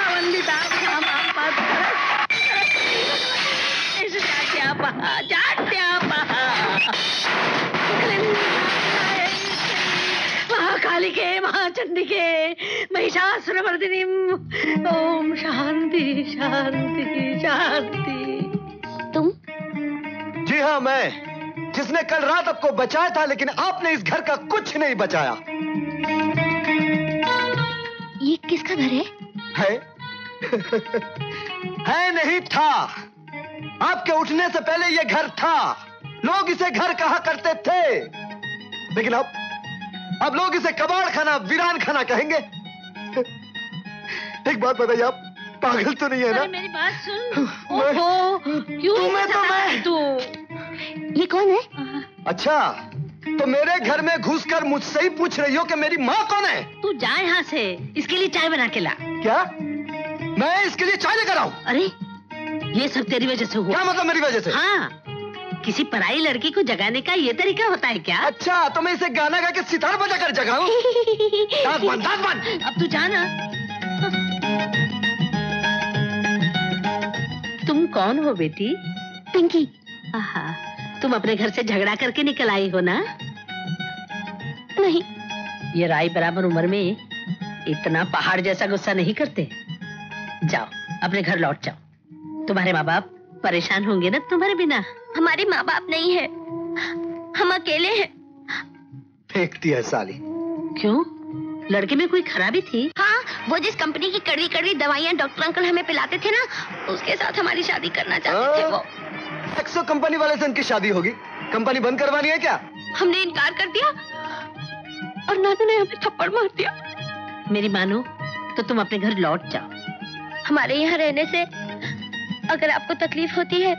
महाकालिके महाचण्डिके महिषासुरमर्दिनीम् ॐ शान्ति शान्ति शान्ति तुम? जी हाँ मैं। जिसने कल रात आपको बचाया था लेकिन आपने इस घर का कुछ नहीं बचाया। ये किसका घर है? है? है नहीं था। आपके उठने से पहले ये घर था। लोग इसे घर कहा करते थे। लेकिन अब अब लोग इसे कबाड़ खाना वीरान खाना कहेंगे। एक बात बताइए आप पागल तो नहीं है ना? मेरी बात सुन। ओहो क्यों तुम्हें तो मैं- तू? ये कौन है? अच्छा तो मेरे घर में घुसकर मुझसे ही पूछ रही हो कि मेरी माँ कौन है? तू जा यहाँ से इसके लिए चाय बना के ला। क्या? मैं इसके लिए चाय लेकर आऊँ? अरे ये सब तेरी वजह से हुआ। क्या मतलब मेरी वजह से? हाँ। किसी पराई लड़की को जगाने का ये तरीका होता है क्या? अच्छा तो मैं इसे गाना गा के सितार बजा कर जगाऊं। दांत बंद दांत बंद अब तू जाना तुम कौन हो बेटी? पिंकी। आहा, तुम अपने घर से झगड़ा करके निकल आई हो ना? नहीं। ये राय बराबर उम्र में इतना पहाड़ जैसा गुस्सा नहीं करते। जाओ अपने घर लौट जाओ। तुम्हारे माँ बाप परेशान होंगे ना तुम्हारे बिना। हमारे माँ बाप नहीं है। हम अकेले हैं। फेंकती है साली। क्यों? लड़के में कोई खराबी थी? हाँ वो जिस कंपनी की कड़वी कड़वी दवाइयाँ डॉक्टर अंकल हमें पिलाते थे ना उसके साथ हमारी शादी करना चाहते थे वो। एक्सो कंपनी वाले से उनकी शादी होगी। कंपनी बंद करवानी है क्या? हमने इनकार कर दिया और नानू ने हमें थप्पड़ मार दिया। मेरी मानो तो तुम अपने घर लौट जाओ। हमारे यहाँ रहने से अगर आपको तकलीफ़ होती है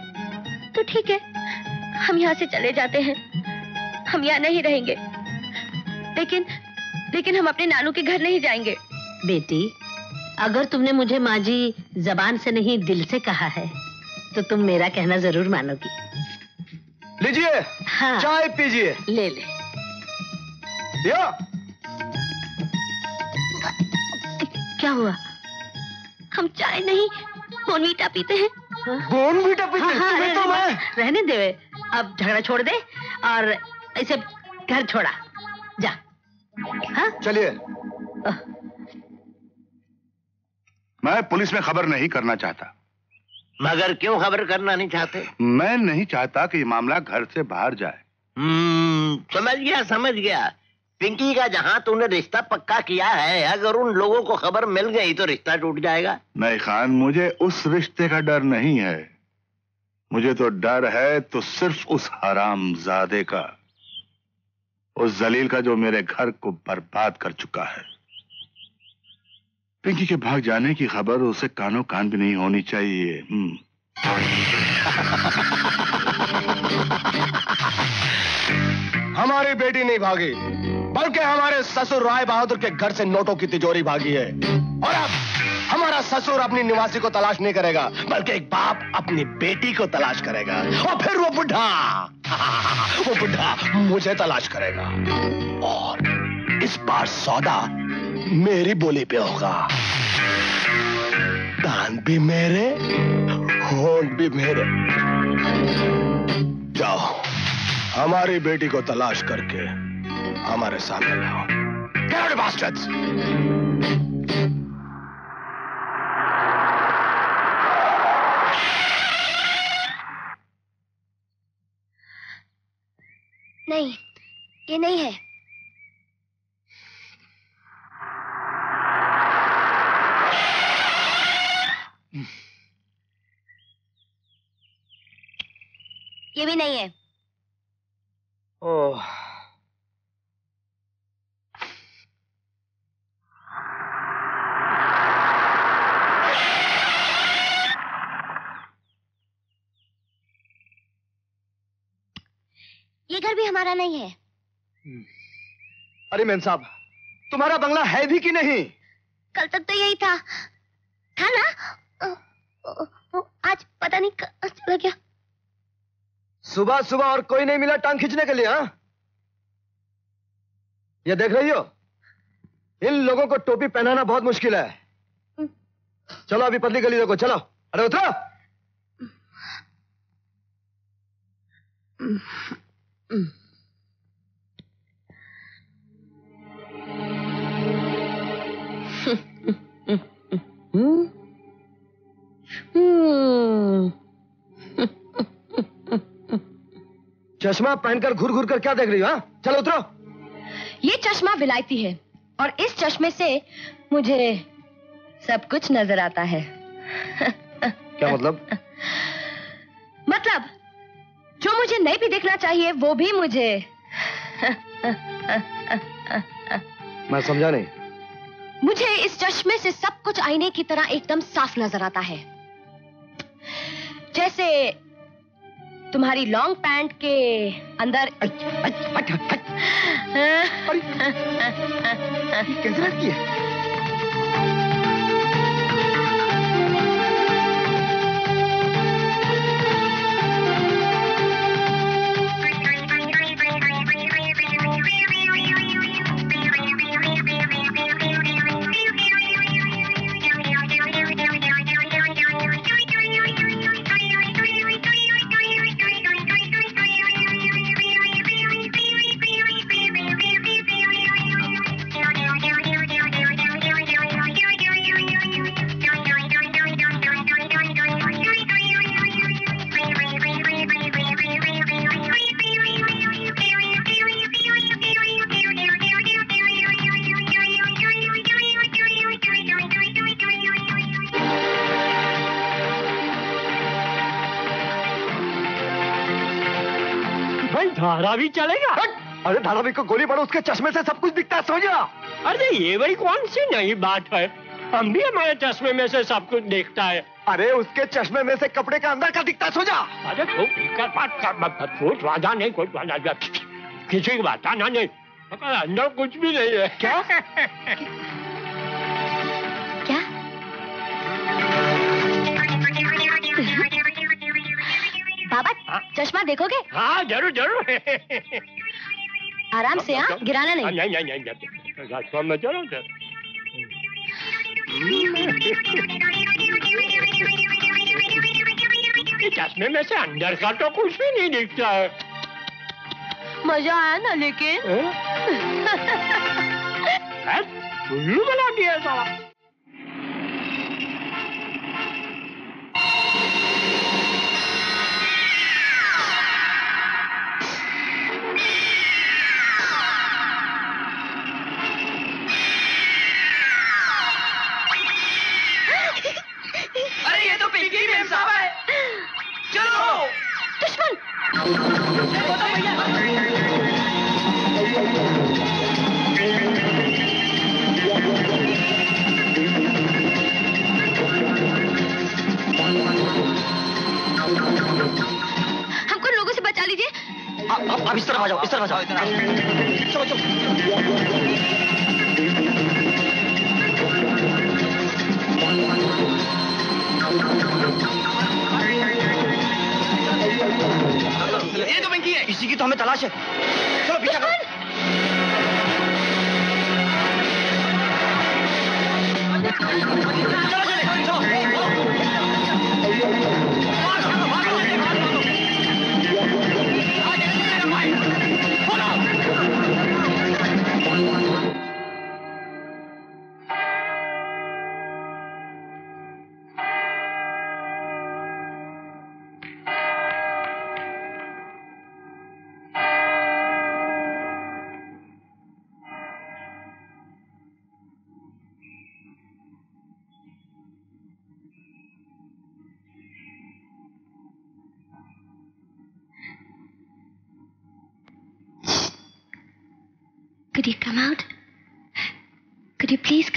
तो ठीक है। हम यहाँ से चले जाते हैं। हम यहाँ नहीं रहेंगे। लेकिन लेकिन हम अपने नानू के घर नहीं जाएँगे। बेटी अगर तुमने मुझे माँ जी जबान से नहीं दिल से कहा है तो तुम मेरा कहना ज़रूर मानोगी। लीजिए। हाँ। चाय पीजिए। ले ले। या। क्या हुआ? हम चाय नहीं बोनवीटा पीते हैं। बोन भी टपी हाँ, हाँ, तुम्हें तो रहने, मैं रहने दे अब झगड़ा छोड़ दे और इसे घर छोड़ा। जा। हाँ? चलिए। मैं पुलिस में खबर नहीं करना चाहता। मगर क्यों खबर करना नहीं चाहते? मैं नहीं चाहता कि ये मामला घर से बाहर जाए। हम्म, समझ गया समझ गया। पिंकी का जहाँ तूने रिश्ता पक्का किया है अगर उन लोगों को खबर मिल गई तो रिश्ता टूट जाएगा। नहीं खान मुझे उस रिश्ते का डर नहीं है। मुझे तो डर है तो सिर्फ़ उस हराम जादे का उस जलील का जो मेरे घर को बर्बाद कर चुका है। पिंकी के भाग जाने की खबर उसे कानों कान भी नहीं होनी चाहिए। हम्म। हमारी बेटी नहीं भागी। बल्कि हमारे ससुर राय बहादुर के घर से नोटों की तिजोरी भागी है। और अब हमारा ससुर अपनी निवासी को तलाश नहीं करेगा, बल्कि एक बाप अपनी बेटी को तलाश करेगा। और फिर वो बुढ़ा वो बुढ़ा मुझे तलाश करेगा। और इस बार सौदा मेरी बोली पे होगा। कान भी मेरे, होंठ भी मेरे। जाओ, हमारी बेटी को तलाश करके हमारे सामने Get out, bastards! नहीं ये नहीं है। ये भी नहीं है। ओह। ये घर भी हमारा नहीं है। अरे मेम साहब तुम्हारा बंगला है भी कि नहीं? कल तक तो यही था। था ना? आज पता नहीं चला गया। सुबह सुबह और कोई नहीं मिला टांग खींचने के लिए हाँ? ये देख रही हो? इन लोगों को टोपी पहनाना बहुत मुश्किल है। चलो अभी पतली गली देखो चलो। अरे उतरो। चश्मा पहनकर घूर घूर कर क्या देख रही हो हाँ? चलो उतरो। ये चश्मा विलायती है और इस चश्मे से मुझे सब कुछ नज़र आता है। क्या मतलब? मतलब जो मुझे नहीं भी देखना चाहिए वो भी मुझे मैं समझा नहीं मुझे इस चश्मे से सब कुछ आईने की तरह एकदम साफ़ नज़र आता है जैसे तुम्हारी लॉन्ग पैंट के अंदर कैसे लड़की है भाई धारा भी चलेगा। अरे धारावी को गोली मारो उसके चश्मे से सब कुछ दिखता है समझ अरे ये भाई कौन सी नई बात है? हम भी हमारे चश्मे में से सब कुछ देखता है। अरे उसके चश्मे में से कपड़े का अंदर का दिखता सो जा अरे तू कुछ वादा नहीं कुछ वादा किसी की बात आना नहीं। अंदर कुछ भी नहीं है। क्या? बाबा चश्मा देखोगे? हाँ ज़रूर ज़रूर। आराम से हाँ? गिराना नहीं। नहीं नहीं नहीं नहीं में चलो ज़रूर चश्मे में से अंदर का तो कुछ भी नहीं दिखता है। मज़ा आया ना लेकिन बना दिया साला। अब इस तरफ़ आ जाओ इस तरफ़ आ जाओ चलो चलो Thank you. पिंकी है इसी की तो हमें तलाश है। चलो पीछा करो Could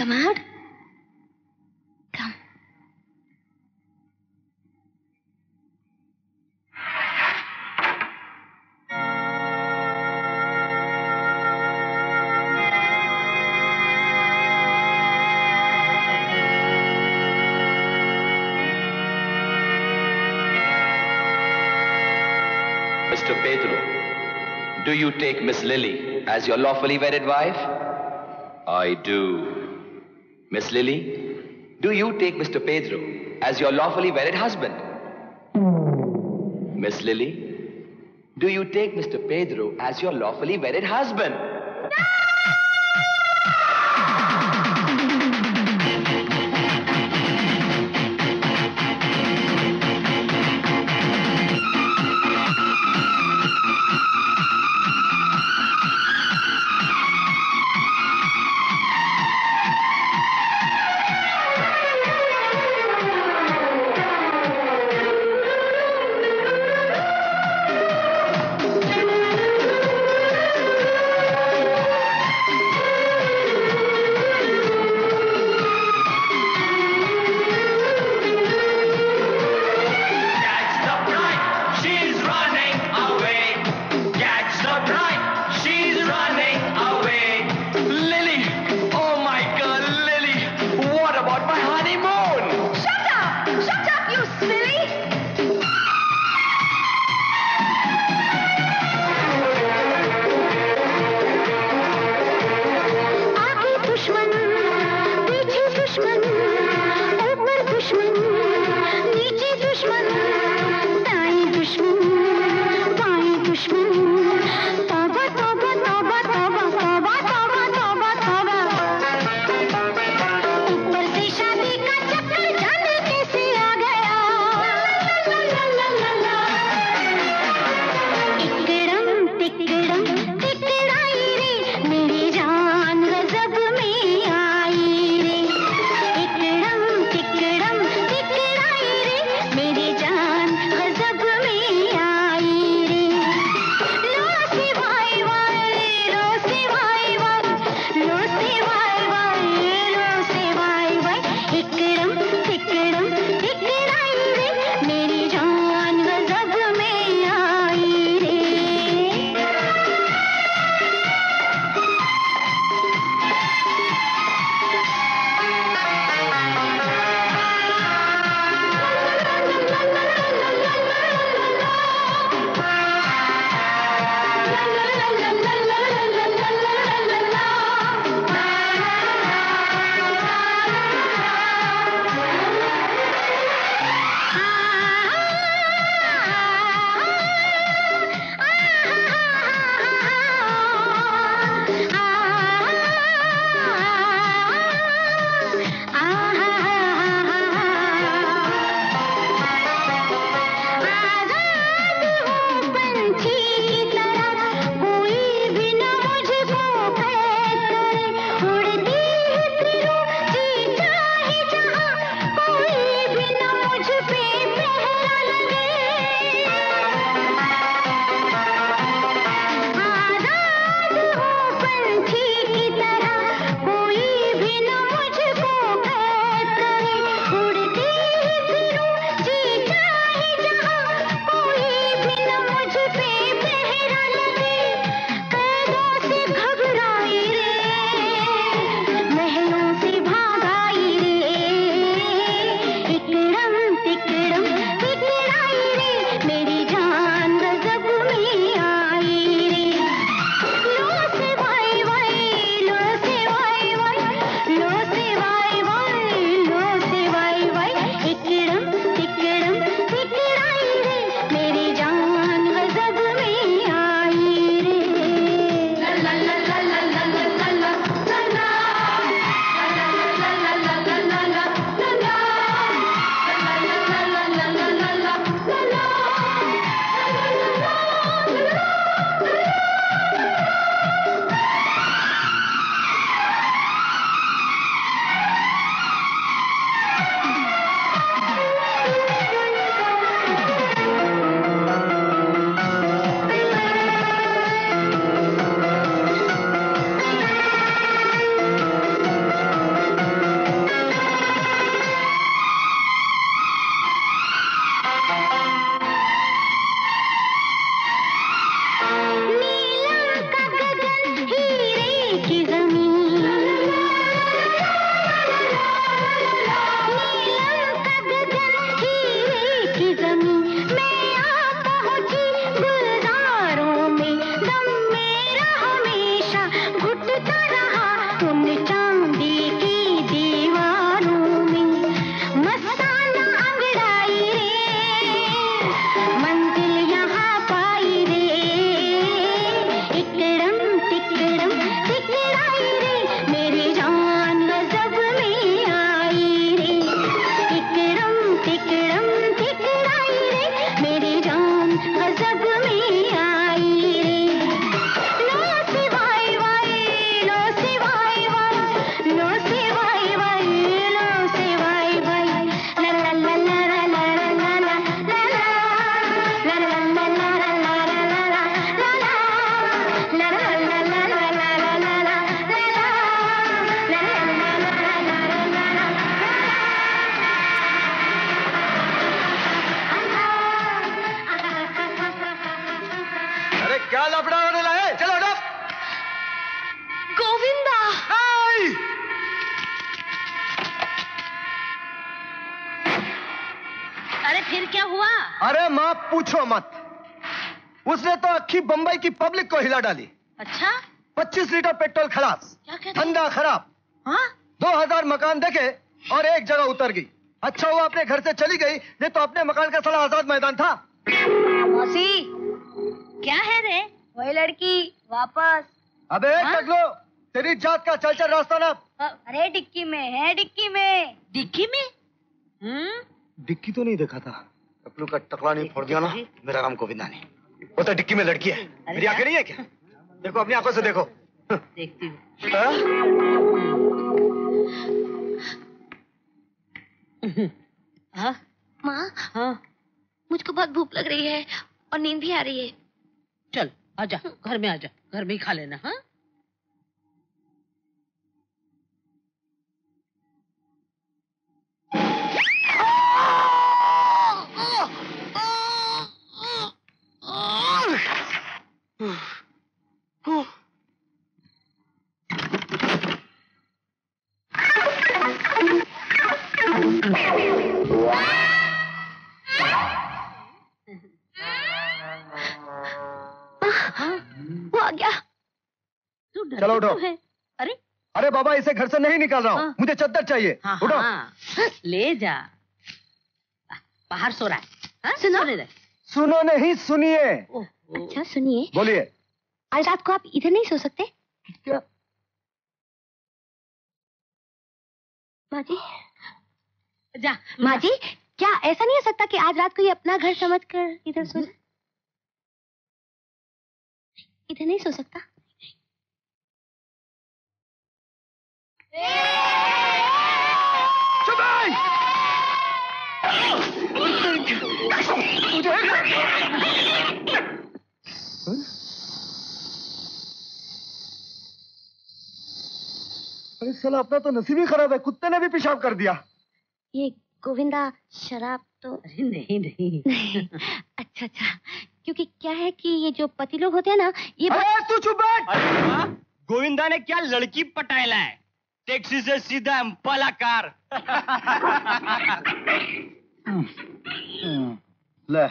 come out? Come. Mr. Pedro, do you take Miss Lily as your lawfully wedded wife? I do. Miss Lily, do you take Mr. Pedro as your lawfully wedded husband? Miss Lily, do you take Mr. Pedro as your lawfully wedded husband? फिर की को हिला डाली। अच्छा? 25 litre petrol खलास धंधा खराब। हाँ? दो हज़ार मकान देखे और एक जगह उतर गई। अच्छा हुआ अपने घर से चली गई नहीं तो अपने मकान का साला आज़ाद मैदान था। मौसी क्या है रे? वही लड़की वापस। अबे हाँ? टकलो तेरी जात का चल चल रास्ता ना अरे डिक्की में है डिक्की में। डिक्की में? हम्म? डिक्की तो नहीं देखा था। टकलू का टकला नहीं फोड़ दिया ना मेरा नाम गोविंदा ने। वो तो डिक्की में लड़की है। मेरी आँखें नहीं है क्या? देखो अपनी आँखों से देखो। देखती हूँ। हाँ? हाँ? माँ? हाँ? मुझको बहुत भूख लग रही है और नींद भी आ रही है। चल आजा घर में आजा घर में ही खा लेना हाँ? चलो उठो। क्यों अरे। अरे बाबा इसे घर से नहीं निकाल रहा हूँ। मुझे चद्दर चाहिए। हाँ उठो। हाँ। ले जा। बाहर सो रहा है। हाँ? सुनो। सुनो नहीं सुनिए। अच्छा सुनिए। बोलिए। आज रात को आप इधर नहीं सो सकते? क्या? माँ जी। जा माँ जी क्या ऐसा नहीं हो सकता कि आज रात को ये अपना घर समझकर इधर सो जाए? इधर नहीं सो सकता? अरे साला अपना तो नसीब ही खराब है कुत्ते ने भी पेशाब कर दिया। ये गोविंदा शराब तो अरे नहीं नहीं। नहीं अच्छा अच्छा। क्योंकि क्या है कि ये जो पति लोग होते हैं ना ये अरे तू चुप बैठ। गोविंदा ने क्या लड़की पटायला है? टैक्सी से सीधा अम्पाला कार ले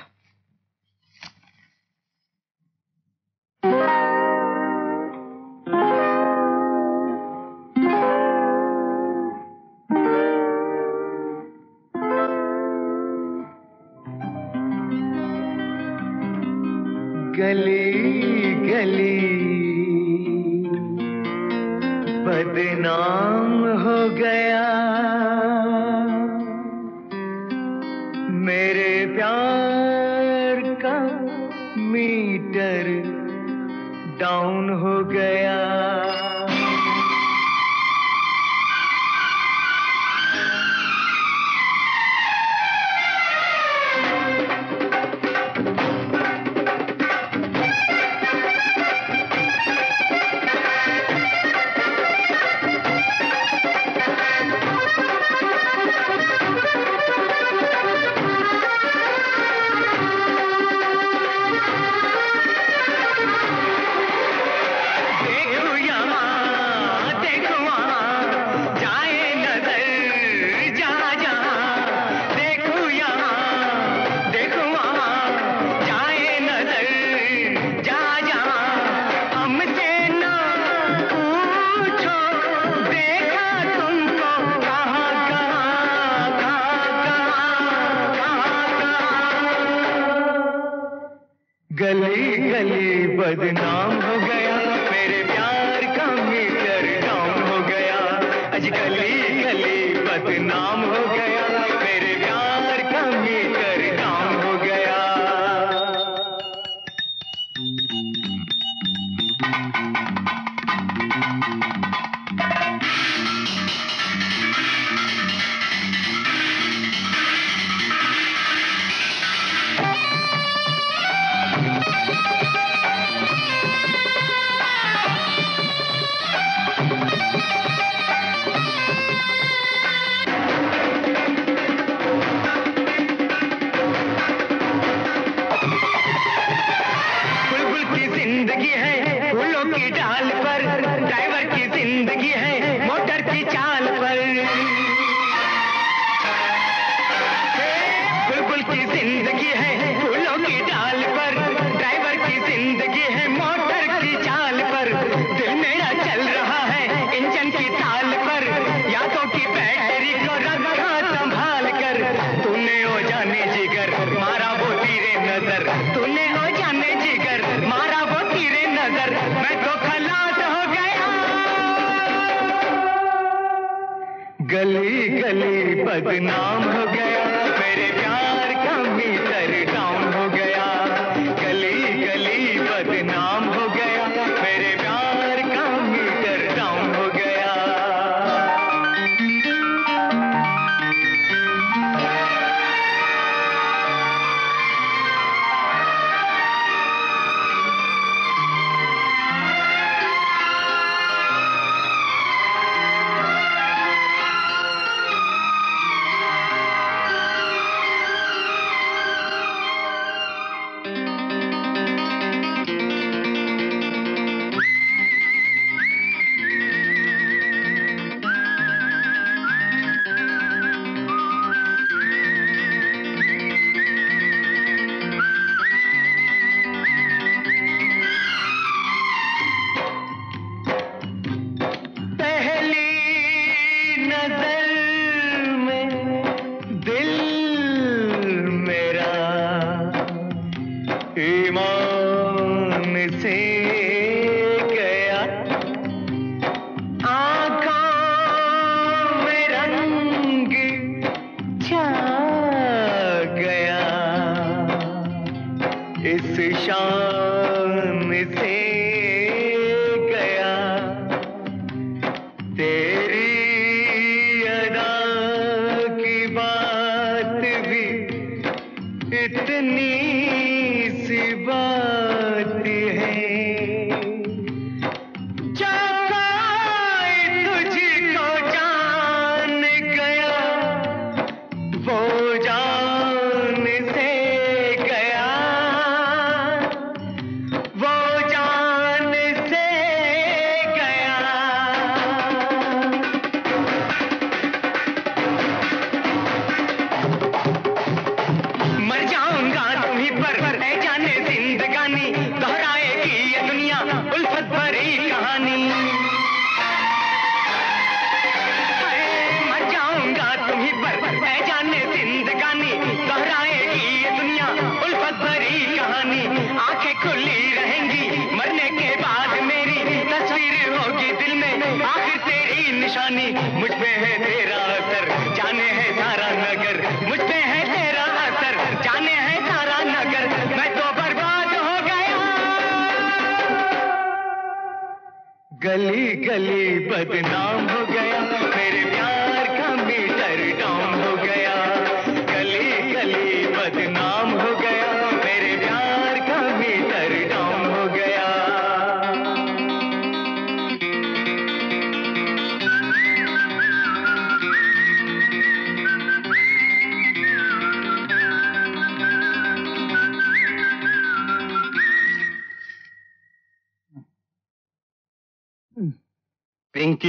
अली बदनाम हो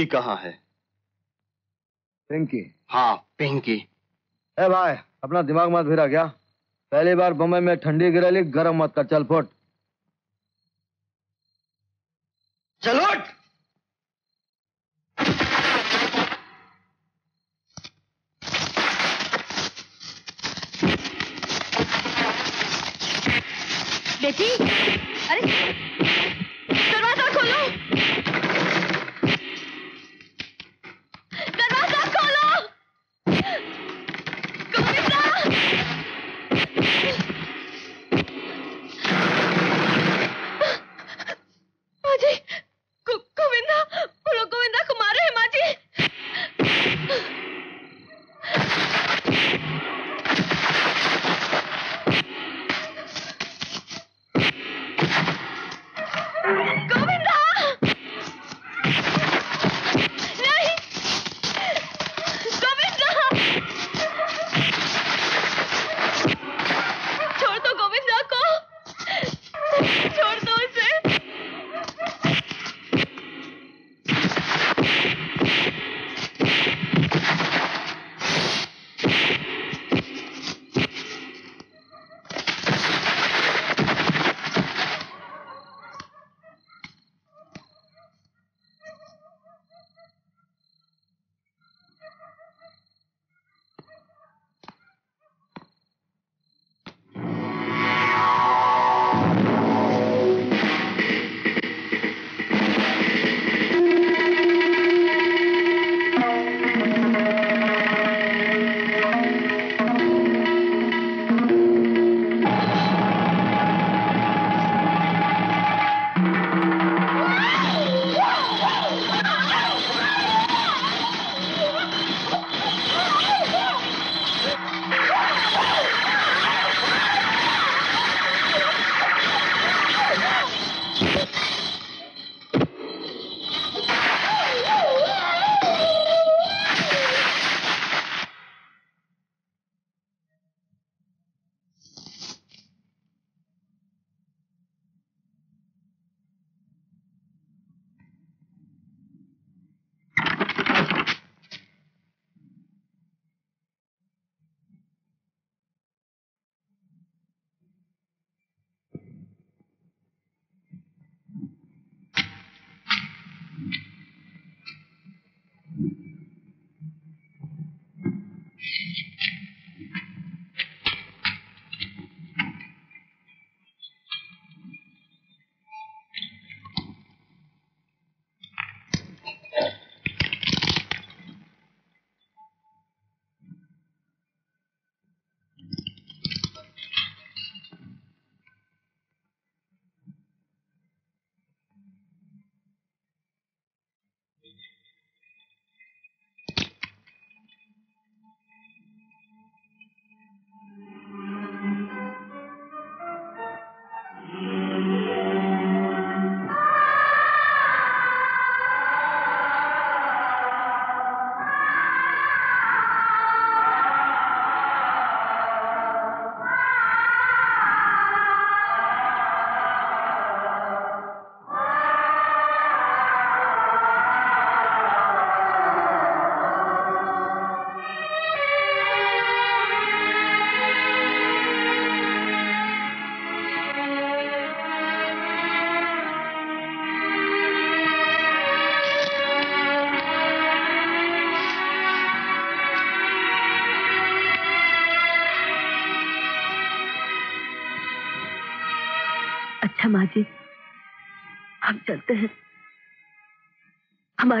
पिंकी कहाँ है? पिंकी। हाँ पिंकी। ए भाई अपना दिमाग मत फिरा क्या? पहली बार बम्बई में ठंडी गिरा ली गर्म मत कर चल फोट। चलो बेटी अरे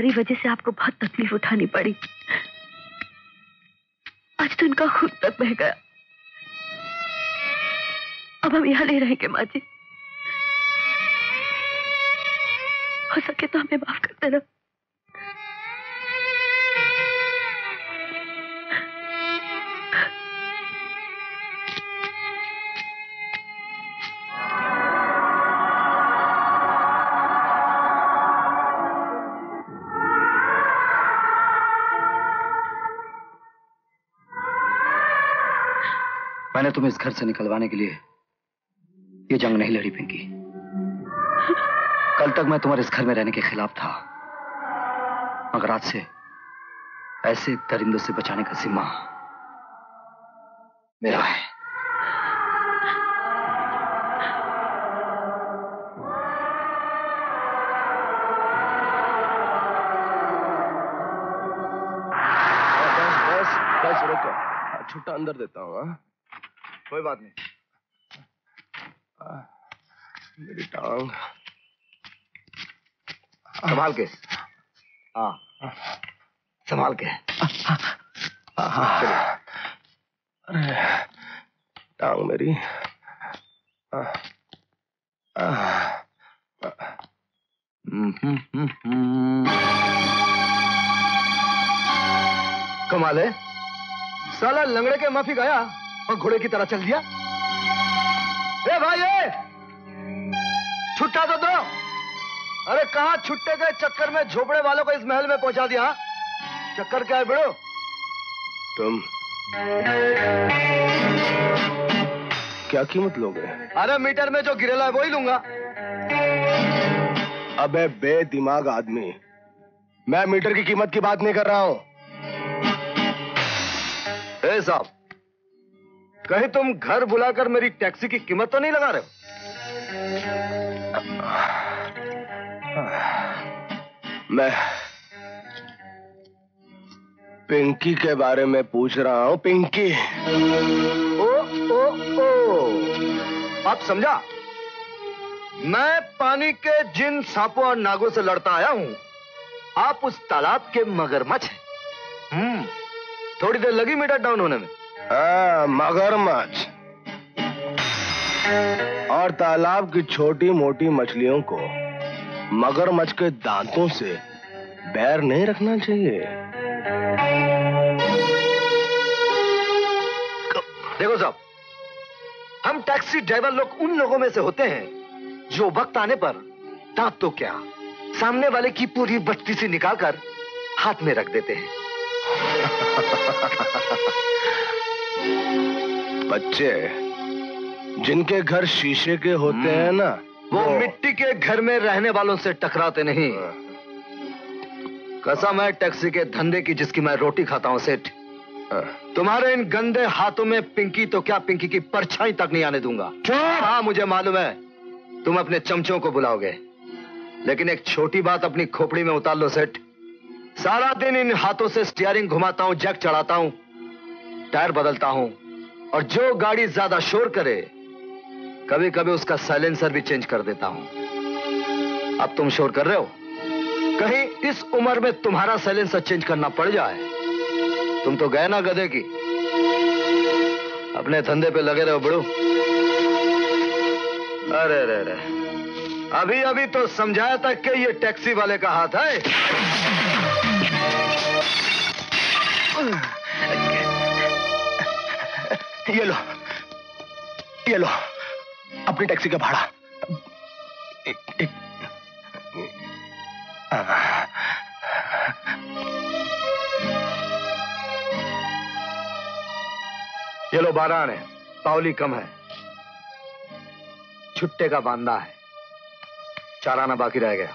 हमारी वजह से आपको बहुत तकलीफ़ उठानी पड़ी। आज तो इनका खुद तक बह गया। अब हम यहाँ नहीं रहेंगे, माँ जी। हो सके तो हमें माफ़ तुम्हें इस घर से निकलवाने के लिए ये जंग नहीं लड़ी पिंकी। कल तक मैं तुम्हारे इस घर में रहने के खिलाफ था। मगर आज से ऐसे दरिंदों से बचाने का जिम्मा लंगड़े के गया और घोड़े की तरह चल दिया। ए भाई ए! छुट्टा तो दो। अरे कहा छुट्टे के चक्कर में झोपड़े वालों को इस महल में पहुँचा दिया हाँ? चक्कर क्या है बड़ो? तुम क्या कीमत लोगे? अरे मीटर में जो गिरेला है वही लूँगा। अबे बेदिमाग आदमी मैं मीटर की कीमत की बात नहीं कर रहा हूँ। ए साहब कहीं तुम घर बुलाकर मेरी टैक्सी की कीमत तो नहीं लगा रहे हो? मैं पिंकी के बारे में पूछ रहा हूँ, पिंकी। ओ ओ ओ। आप समझा? मैं पानी के जिन सांपों और नागों से लड़ता आया हूँ, आप उस तालाब के मगरमच्छ हैं। हम्म थोड़ी देर लगी मीटर डाउन होने में। हाँ, मगरमच्छ। और तालाब की छोटी मोटी मछलियों को मगरमच्छ के दांतों से बैर नहीं रखना चाहिए। देखो साहब हम टैक्सी ड्राइवर लोग उन लोगों में से होते हैं जो वक्त आने पर दांत तो क्या सामने वाले की पूरी बत्ती से निकालकर हाथ में रख देते हैं। बच्चे जिनके घर शीशे के होते हैं ना वो मिट्टी के घर में रहने वालों से टकराते नहीं। कसम है टैक्सी के धंधे की जिसकी मैं रोटी खाता हूँ सेठ। तुम्हारे इन गंदे हाथों में पिंकी तो क्या पिंकी की परछाई तक नहीं आने दूँगा? हाँ मुझे मालूम है तुम अपने चमचों को बुलाओगे। लेकिन एक छोटी बात अपनी खोपड़ी में उतार लो सेठ। सारा दिन इन हाथों से स्टीयरिंग घुमाता हूँ जैक चढ़ाता हूँ। टायर बदलता हूँ और जो गाड़ी ज़्यादा शोर करे कभी कभी उसका साइलेंसर भी चेंज कर देता हूँ। अब तुम शोर कर रहे हो? कहीं इस उम्र में तुम्हारा साइलेंसर चेंज करना पड़ जाए। तुम तो गए ना गधे की। अपने धंधे पे लगे रहो बड़ू अरे अरे अरे। अभी अभी तो समझाया था कि ये टैक्सी वाले का हाथ है। ये लो। ये लो। अपनी टैक्सी का भाड़ा। ये लो बारह आने पावली कम है। छुट्टे का बांधा है। चार आना बाकी रह गया।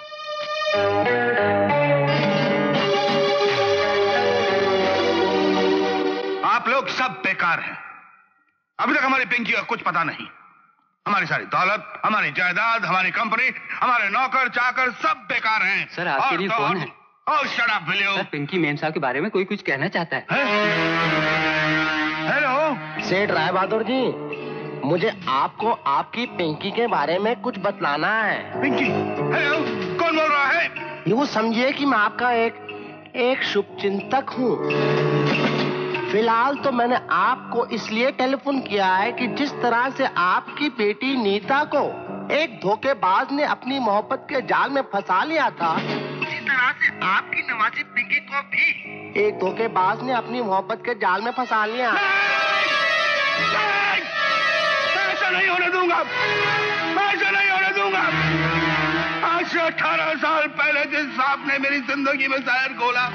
आप लोग सब बेकार हैं। अभी तक हमारी पिंकी का कुछ पता नहीं। हमारी सारी दौलत हमारी जायदाद हमारी कंपनी हमारे नौकर चाकर सब बेकार हैं। सर आपके लिए तो फ़ोन और- है? ओह shut up will sir Pinky ma'am साहब के बारे में कोई कुछ कहना चाहता है? हेलो सेठ राय बहादुर जी मुझे आपको आपकी पिंकी के बारे में कुछ बतलाना है। पिंकी हेलो कौन बोल रहा है? यूँ समझिए कि मैं आपका एक एक शुभ चिंतक हूँ। फ़िलहाल तो मैंने आपको इसलिए टेलीफोन किया है कि जिस तरह से आपकी बेटी नीता को एक धोखेबाज ने अपनी मोहब्बत के जाल में फंसा लिया था, उसी तरह से आपकी नवाजी पिंकी को भी एक धोखेबाज ने अपनी मोहब्बत के जाल में फंसा लिया। ऐसा नहीं होने दूँगा। ऐसा नहीं होने दूँगा। आज से अठारह साल पहले जिस सांप ने मेरी ज़िंदगी में जहर खोला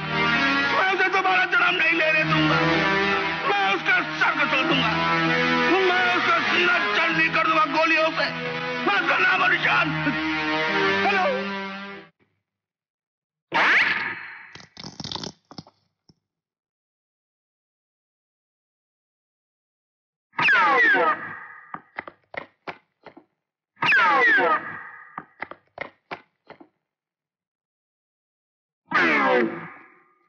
मैं उसे दोबारा जन्म नहीं लेने दूँगा। मैं उसका सर दूँगा। मैं उसका सीना चलनी कर दूँगा गोलियों से। मैं उसका नाम निशान हेलो।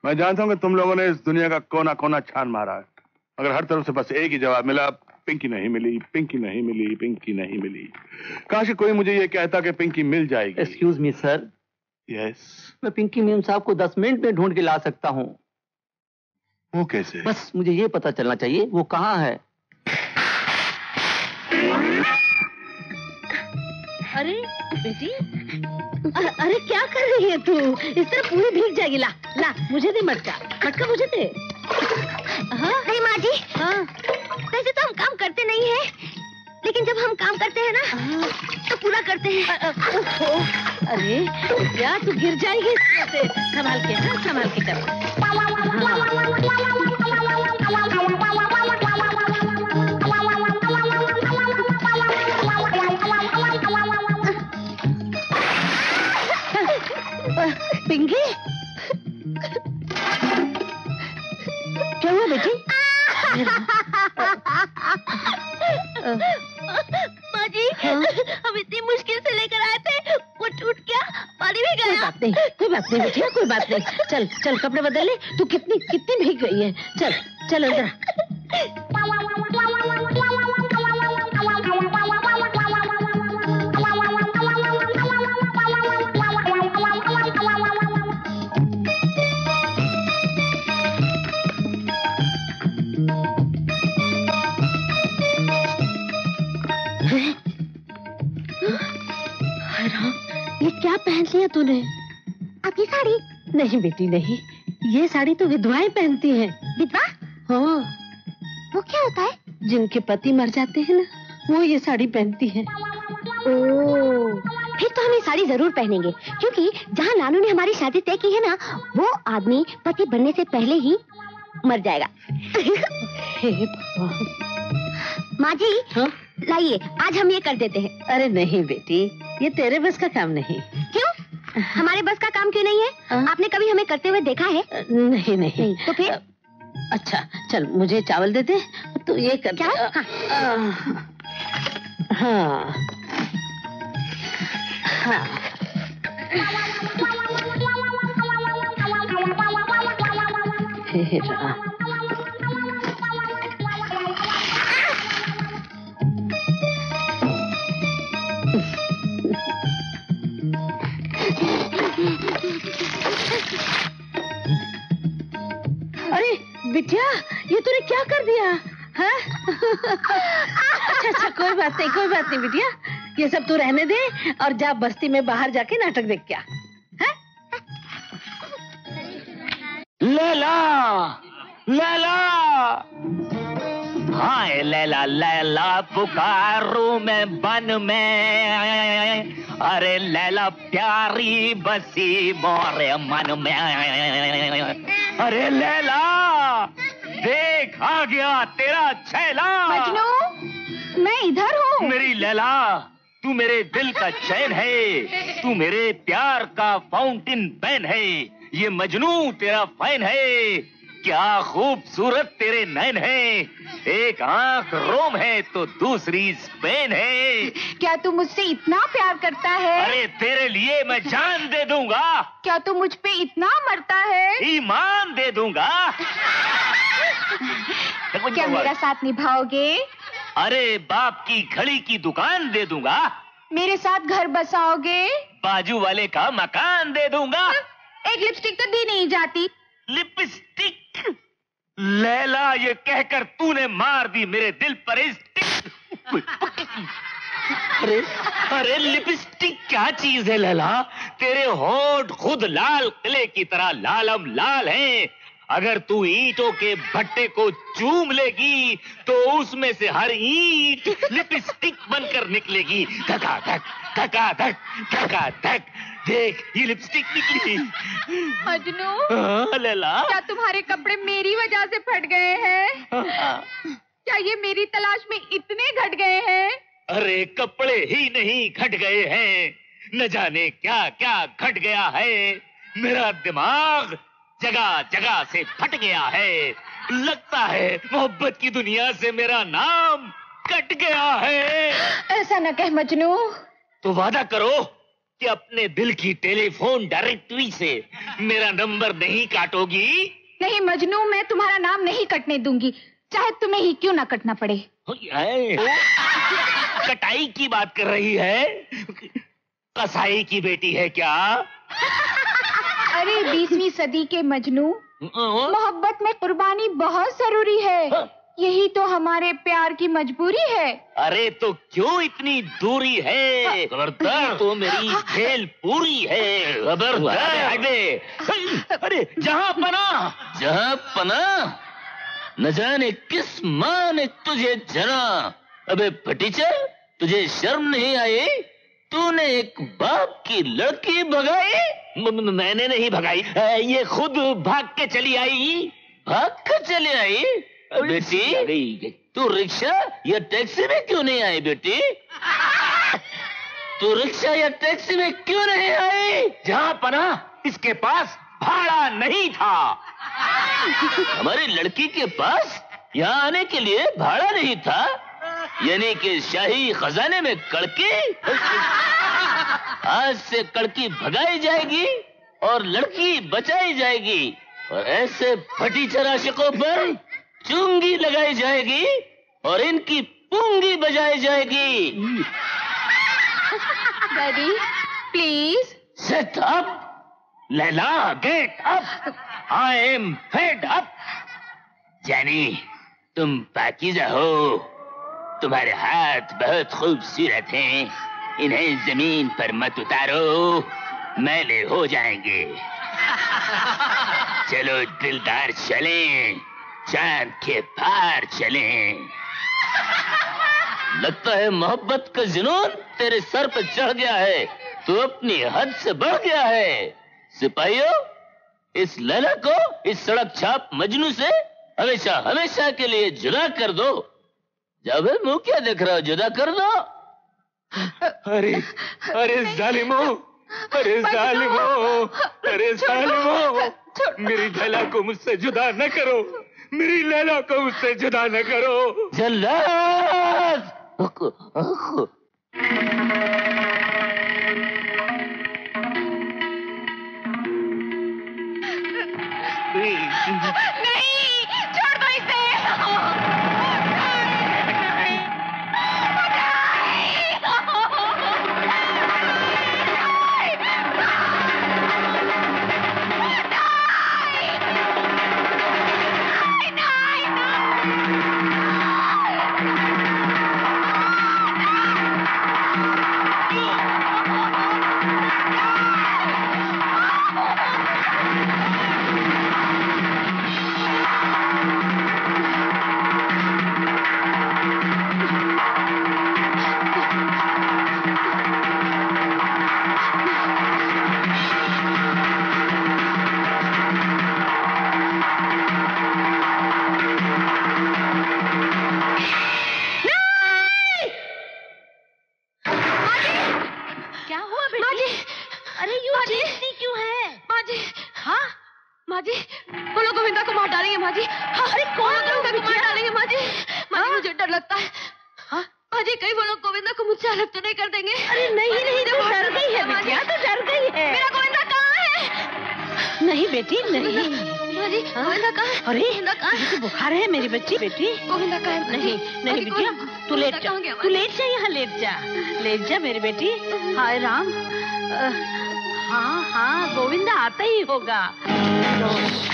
मैं जानता हूँ कि तुम लोगों ने इस दुनिया का कोना कोना छान मारा है। मगर हर तरफ़ से बस एक ही जवाब मिला पिंकी नहीं मिली पिंकी नहीं मिली पिंकी नहीं मिली। काश कोई मुझे ये कहता कि पिंकी मिल जाएगी। एक्सक्यूज मी सर यस मैं पिंकी मीम साहब को दस मिनट में ढूंढ के ला सकता हूँ। वो कैसे? बस मुझे ये पता चलना चाहिए वो कहाँ है? अरे बेटी अ- अरे क्या कर रही है तू? इस तरह पूरी भीग जाएगी। ला ला मुझे दे मटका। मटका मुझे दे। हाँ? नहीं माँ जी। हाँ। वैसे तो हम काम करते नहीं है लेकिन जब हम काम करते हैं ना तो पूरा करते हैं। अरे क्या तू गिर जाएगी संभाल के हाँ संभाल के कर। पिंकी? क्या हुआ बेटी? माँ जी हम इतनी मुश्किल से लेकर आए थे वो टूट गया पानी में कोई बात नहीं कोई बात नहीं बेटिया कोई बात नहीं। चल चल कपड़े बदल ले तू कितनी कितनी भीग गई है। चल चल अंदर पहन लिया तूने? आपकी साड़ी? नहीं बेटी नहीं। ये साड़ी तो विधवाएँ पहनती हैं। विधवा? हाँ। वो क्या होता है? जिनके पति मर जाते हैं ना वो ये साड़ी पहनती हैं। ओ, फिर तो हम ये साड़ी ज़रूर पहनेंगे क्योंकि जहाँ नानू ने हमारी शादी तय की है ना वो आदमी पति बनने से पहले ही मर जाएगा। हे माँ जी हाँ? लाइए आज हम ये कर देते हैं। अरे नहीं बेटी ये तेरे बस का काम नहीं। क्यों? हमारे बस का काम क्यों नहीं है? आपने कभी हमें करते हुए देखा है? नहीं नहीं। तो फिर? अच्छा चल मुझे चावल दे दे तू ये कर। क्या? हाँ। हाँ। हाँ। हे राम बिटिया ये तूने क्या कर दिया? हाँ? अच्छा अच्छा कोई बात नहीं, कोई बात नहीं बिटिया ये सब तू रहने दे और जा बस्ती में बाहर जाके नाटक देख क्या। लैला लैला। हाय लैला लैला पुकारू मैं बन में। अरे लैला प्यारी बसी मोरे मन में। अरे लैला देख आ गया तेरा छैला। मजनू मैं इधर हूँ। मेरी लैला तू मेरे दिल का चैन है। तू मेरे प्यार का फाउंटेन पेन है। ये मजनू तेरा फ़ैन है। क्या खूबसूरत तेरे नैन है। एक आँख रोम है तो दूसरी स्पेन है। क्या तू मुझसे इतना प्यार करता है? अरे तेरे लिए मैं जान दे दूँगा। क्या तू मुझ पे इतना मरता है? ईमान दे दूँगा। क्या मेरा साथ निभाओगे? अरे बाप की घड़ी की दुकान दे दूँगा। मेरे साथ घर बसाओगे? बाजू वाले का मकान दे दूँगा। एक लिपस्टिक तो दी नहीं जाती। लिपस्टिक लैला, ये कहकर तूने मार दी मेरे दिल पर इस अरे अरे, लिपस्टिक क्या चीज़ है लैला? तेरे होठ खुद लाल किले की तरह लालम लाल हैं। अगर तू ईंटों के भट्टे को चूम लेगी तो उसमें से हर ईंट लिपस्टिक बनकर निकलेगी। धका धक धका धक धका धक। देख ये लिपस्टिक निकली। मजनू हाँ, लैला। क्या तुम्हारे कपड़े मेरी वजह से फट गए हैं? क्या ये मेरी तलाश में इतने घट गए हैं? अरे कपड़े ही नहीं घट गए हैं। न जाने क्या क्या घट गया है। मेरा दिमाग जगह जगह से फट गया है। लगता है मोहब्बत की दुनिया से मेरा नाम कट गया है। ऐसा न कह मजनू। तो वादा करो कि अपने दिल की टेलीफोन डायरेक्टरी से मेरा नंबर नहीं काटोगी। नहीं मजनू मैं तुम्हारा नाम नहीं कटने दूँगी। चाहे तुम्हें ही क्यों ना कटना पड़े। कटाई की बात कर रही है? कसाई की बेटी है क्या? अरे बीसवीं सदी के मजनू मोहब्बत में कुर्बानी बहुत ज़रूरी है। यही तो हमारे प्यार की मजबूरी है। अरे तो क्यों इतनी दूरी है? खबरदार तो मेरी खेल पूरी है। खबरदार अरे जहाँ पना। जहाँ पना। न जाने किस माँ ने तुझे जना अबे फटीचर तुझे शर्म नहीं आई? तूने एक बाप की लड़की भगाई? मैंने नहीं भगाई। ये खुद भाग के चली आई। भाग के चली आई? बेटी? तू रिक्शा या टैक्सी में क्यों नहीं आई बेटी? तू रिक्शा या टैक्सी में क्यों नहीं आई? जहाँ पना इसके पास भाड़ा नहीं था। हमारी लड़की के पास यहाँ आने के लिए भाड़ा नहीं था। यानी कि शाही खजाने में कड़की आज से कड़की भगाई जाएगी और लड़की बचाई जाएगी। और ऐसे फटी चराशिकों पर चुंगी लगाई जाएगी और इनकी पूँगी बजाई जाएगी। Daddy please set up Laila get up I am fed up जानी तुम पाकिजा हो। तुम्हारे हाथ बहुत खूबसूरत हैं। इन्हें ज़मीन पर मत उतारो। मैले हो जाएँगे। चलो दिलदार चलें। चाँद के पार चले। लगता है मोहब्बत का जुनून तेरे सर पर चढ़ गया है। तू अपनी हद से बढ़ गया है। सिपाहियों इस लैला को इस सड़क छाप मजनू से हमेशा हमेशा के लिए जुदा कर दो। जब मुँह क्या देख रहा हो? जुदा कर दो। अरे अरे जालिमो अरे जालिमो अरे जालिमो मेरी लैला को मुझसे जुदा न करो। मेरी लैला को मुझसे जुदा न करो। जल्लाद! लगता है। हाँ? माँ जी कहीं वो लोग गोविंदा को मुझसे अलग तो नहीं कर देंगे। अरे नहीं नहीं तू डर गई है बिटिया तो डर गई है। मेरा गोविंदा कहाँ है? नहीं बेटी नहीं। अरे गोविंदा कहाँ है? अरे गोविंदा कहाँ है? बुखार है मेरी बच्ची बेटी। गोविंदा कहाँ है? नहीं नहीं बिटिया तू लेट जा तू लेट जा यहाँ लेट जा। लेट जा मेरी बेटी। हाय राम। हाँ हाँ गोविंदा आता ही होगा। तो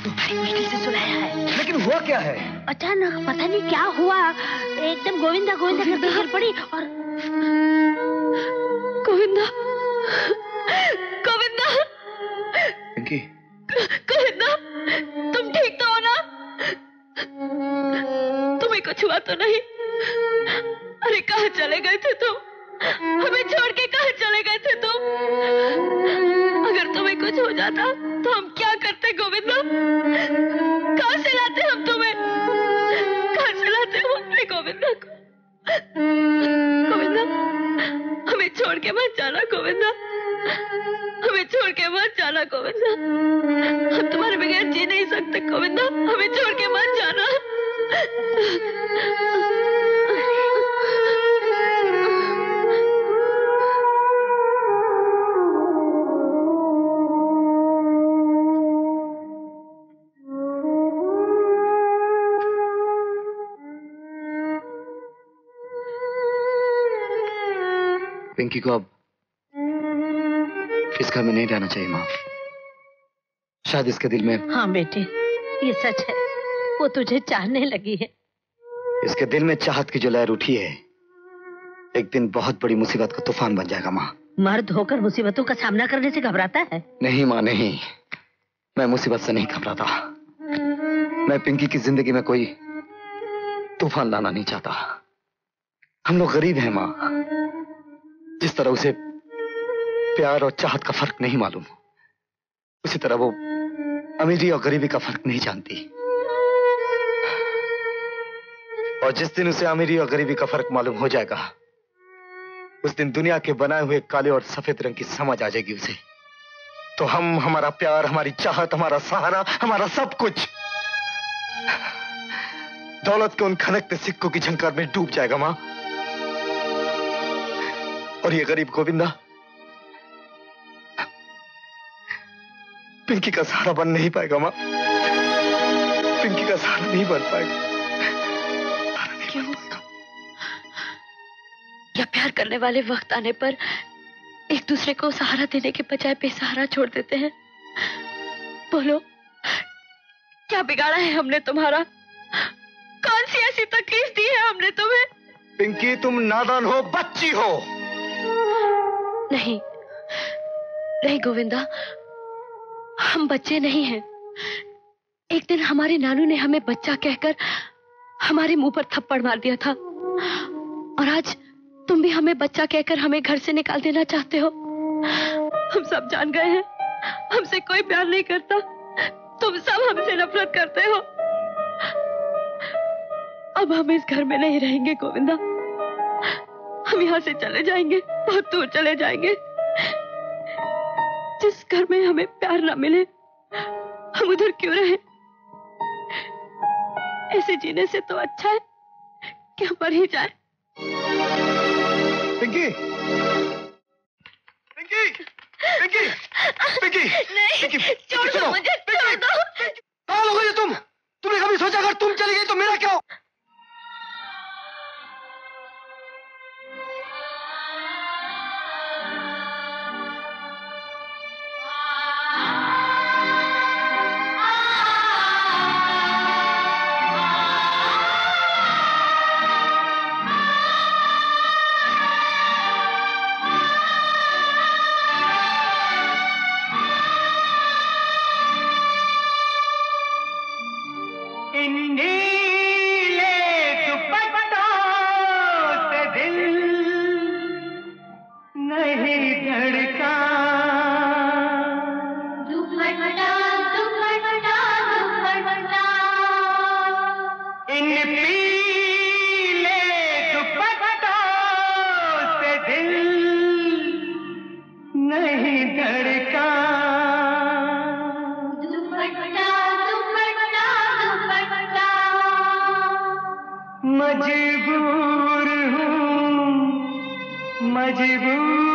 बड़ी मुश्किल से सुनाया है। लेकिन हुआ क्या है? अचानक पता नहीं क्या हुआ। एकदम गोविंदा गोविंदा करके गिर पड़ी और गोविंदा? गोविंदा? पिंकी गोविंदा तुम ठीक तो हो ना? तुम्हें कुछ हुआ तो नहीं। अरे कहा चले गए थे तुम? हमें छोड़ के कहा चले गए थे तुम? अगर तुम्हें कुछ हो जाता तो हम क्या करते गोविंदा? कहा से लाते हम तुम्हें? गोविंदा, हमें छोड़ के मत जाना, गोविंदा। हमें छोड़ के मत जाना, गोविंदा। हम तुम्हारे बगैर जी नहीं सकते, गोविंदा। हमें छोड़ के मत जाना। पिंकी को अब इस घर में नहीं रहना चाहिए माँ शायद इसके दिल में हाँ बेटी ये सच है। वो तुझे चाहने लगी है। इसके दिल में चाहत की जो लहर उठी है एक दिन बहुत बड़ी मुसीबत का तूफ़ान बन जाएगा माँ। मर्द होकर मुसीबतों का सामना करने से घबराता है? नहीं माँ नहीं। मैं मुसीबत से नहीं घबराता। मैं पिंकी की ज़िंदगी में कोई तूफ़ान लाना नहीं चाहता। हम लोग गरीब हैं माँ। जिस तरह उसे प्यार और चाहत का फ़र्क नहीं मालूम, उसी तरह वो अमीरी और गरीबी का फ़र्क नहीं जानती। और जिस दिन उसे अमीरी और गरीबी का फ़र्क मालूम हो जाएगा, उस दिन दुनिया के बनाए हुए काले और सफ़ेद रंग की समझ आ जाएगी उसे। तो हम, हमारा प्यार, हमारी चाहत, हमारा सहारा, हमारा सब कुछ दौलत के उन खनकते सिक्कों की झंकार में डूब जाएगा, माँ। और ये गरीब गोविंदा पिंकी का सहारा बन नहीं पाएगा माँ। पिंकी का सहारा नहीं बन पाएगा। क्यों? क्या प्यार करने वाले वक्त आने पर एक दूसरे को सहारा देने के बजाय बेसहारा छोड़ देते हैं? बोलो क्या बिगाड़ा है हमने तुम्हारा? कौन सी ऐसी तकलीफ़ दी है हमने तुम्हें? पिंकी तुम नादान हो बच्ची हो। नहीं। नहीं, गोविंदा। हम बच्चे नहीं हैं। एक दिन हमारे नानू ने हमें बच्चा कहकर हमारे मुँह पर थप्पड़ मार दिया था। और आज तुम भी हमें बच्चा कहकर हमें घर से निकाल देना चाहते हो। हम सब जान गए हैं। हमसे कोई प्यार नहीं करता। तुम सब हमसे नफरत करते हो। अब हम इस घर में नहीं रहेंगे, गोविंदा। हम यहाँ से चले जाएँगे बहुत दूर चले जाएँगे। जिस घर में हमें प्यार ना मिले हम उधर क्यों रहे? ऐसे जीने से तो अच्छा है कि हम मर ही जाए। पिंकी! पिंकी! पिंकी! पिंकी! नहीं पिंकी, छोड़ दो मुझे छोड़ दो। कहाँ हो गई तुम? तुमने कभी सोचा अगर तुम चली गई तो मेरा क्या हो? मजबूर हूँ मजबूर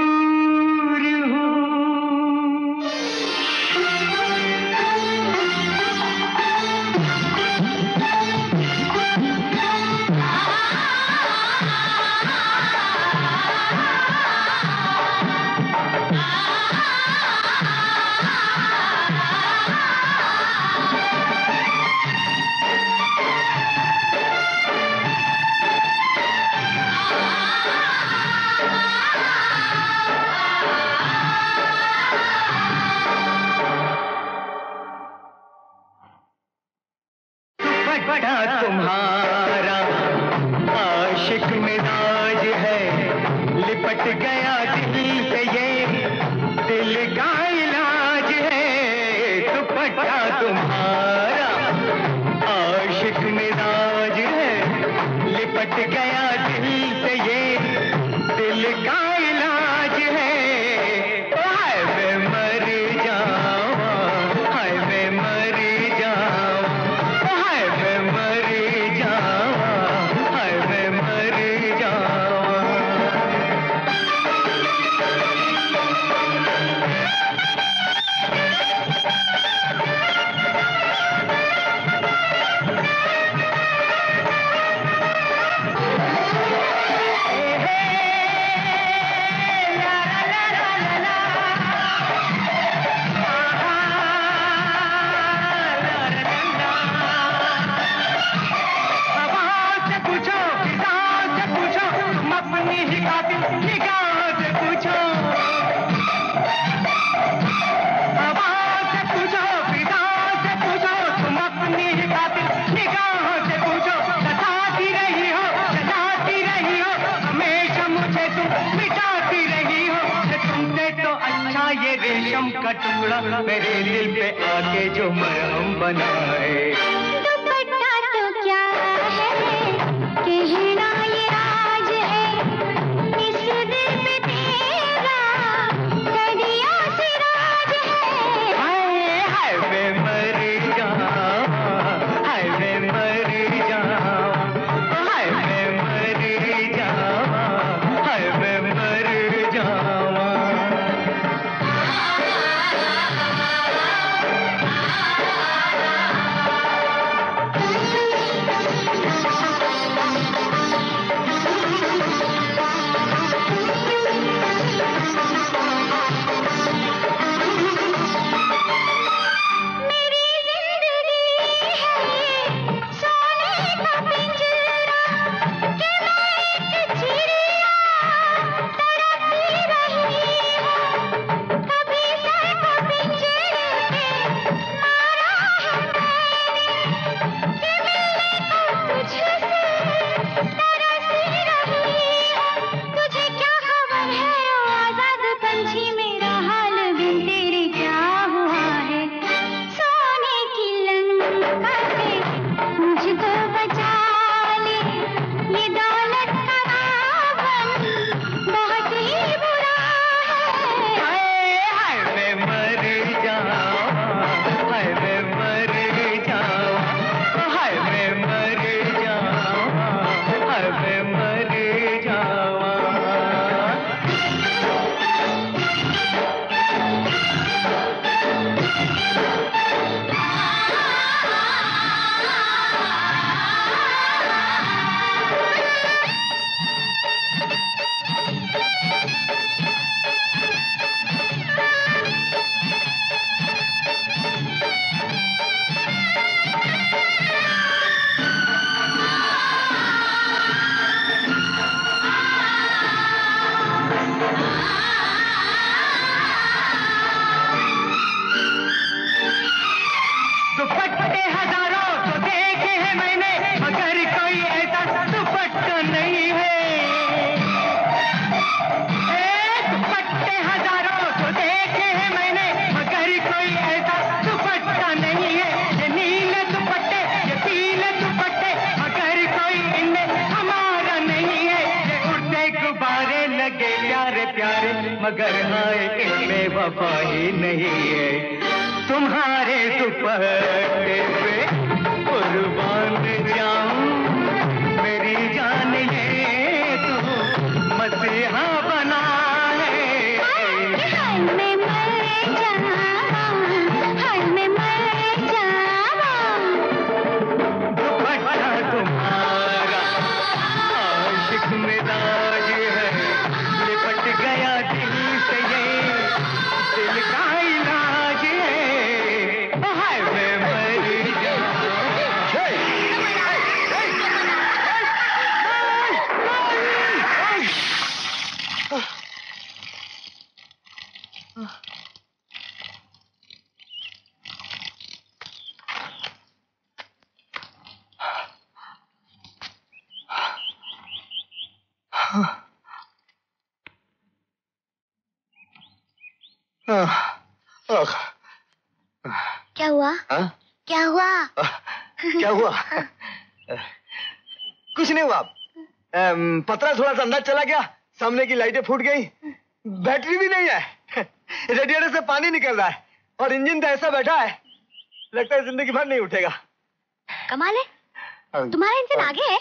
क्या हुआ हाँ? क्या हुआ आ, क्या हुआ कुछ नहीं हुआ। पतरा थोड़ा सा अंदर चला गया। सामने की लाइटें फूट गई। बैटरी भी नहीं है। रेडिएटर से पानी निकल रहा है। और इंजन तो ऐसा बैठा है। लगता है ज़िंदगी भर नहीं उठेगा। कमाल है। तुम्हारा इंजन आगे है।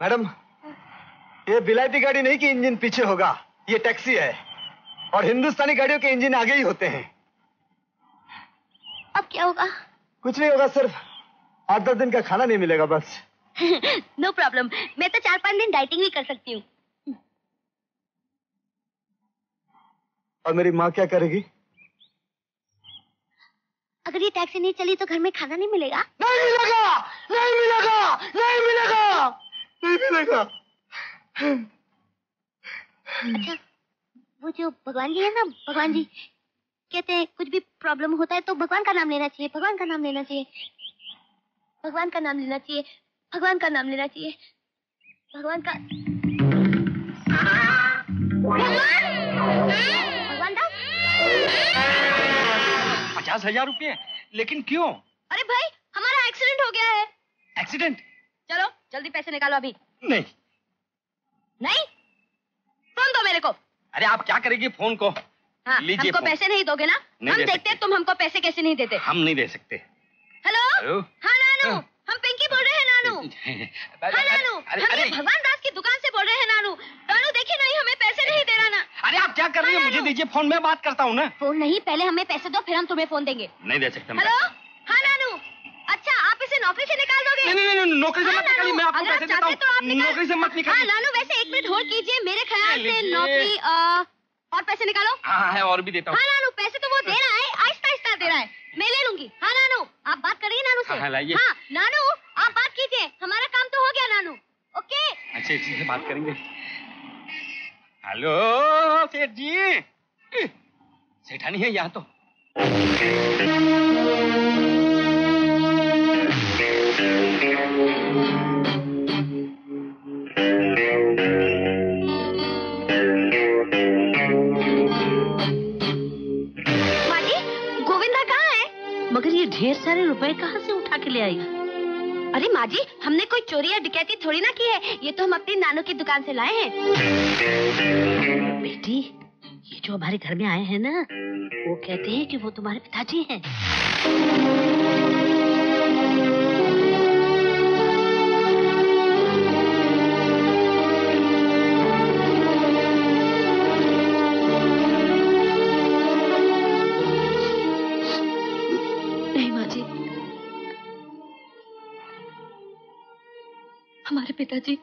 मैडम ये बिलायती गाड़ी नहीं कि इंजन पीछे होगा। ये टैक्सी है और हिंदुस्तानी गाड़ियों के इंजन आगे ही होते हैं। अब क्या होगा? कुछ नहीं होगा सिर्फ़ आठ दस दिन का खाना नहीं मिलेगा बस। नो प्रॉब्लम मैं तो चार पाँच दिन डाइटिंग भी कर सकती हूँ। और मेरी माँ क्या करेगी? अगर ये टैक्सी नहीं चली तो घर में खाना नहीं मिलेगा? नहीं मिलेगा! नहीं मिलेगा! नहीं मिलेगा! नहीं मिलेगा! अच्छा वो जो भगवान जी है ना भगवान जी कहते हैं कुछ भी प्रॉब्लम होता है तो भगवान का नाम लेना चाहिए भगवान का नाम लेना चाहिए। भगवान का नाम लेना चाहिए भगवान का नाम लेना चाहिए। भगवान का भगवान पचास हज़ार रुपये? लेकिन क्यों? अरे भाई हमारा एक्सीडेंट हो गया है। एक्सीडेंट चलो जल्दी पैसे निकालो अभी। नहीं। नहीं? फ़ोन दो मेरे को। अरे आप क्या करेगी फ़ोन को? हाँ लीजिए हमको पैसे नहीं दोगे ना? नहीं हम दे देखते हैं तुम हमको पैसे कैसे नहीं देते। हम नहीं दे सकते। हेलो? हाँ नानू। हम पिंकी बोल रहे हैं नानू। हाँ नानू। हम ये भगवान दास की दुकान से बोल रहे हैं नानू। नानू देखिए नहीं हमें पैसे नहीं दे रहा ना। अरे आप क्या कर रही हो मुझे दीजिए फ़ोन में बात करता हूँ ना। फ़ोन नहीं पहले हमें पैसे दो फिर हम तुम्हें फ़ोन देंगे। नहीं दे सकते हेलो हाँ नानू अच्छा आप इसे नौकरी से निकाल दोगे? नहीं, नहीं, नहीं, नौकरी से हाँ, मत निकालिए, मैं आपको पैसे देता चाहते तो आप हूँ। निकाल- नौकरी से मत निकालिए। हाँ नानू वैसे एक मिनट होल्ड कीजिए मेरे ख्याल से नौकरी और पैसे निकालो। हाँ हाँ, है और भी देता हूँ। हाँ नानू पैसे तो वो दे रहा है आहिस्ता आहिस्ता दे रहा है। मैं ले लूँगी। हाँ नानू आप बात करिए नानू से? हाँ, हाँ, लाइए। हाँ नानू आप बात कीजिए। हमारा काम तो हो गया नानू। ओके? अच्छे अच्छे से बात करेंगे। हेलो सेठ जी। सेठानी है यहाँ तो। ढेर सारे रुपए कहाँ से उठा के ले आई? अरे माँ जी हमने कोई चोरी या डकैती थोड़ी ना की है। ये तो हम अपनी नानू की दुकान से लाए हैं। बेटी ये जो हमारे घर में आए हैं ना वो कहते हैं कि वो तुम्हारे पिताजी हैं। पिताजी,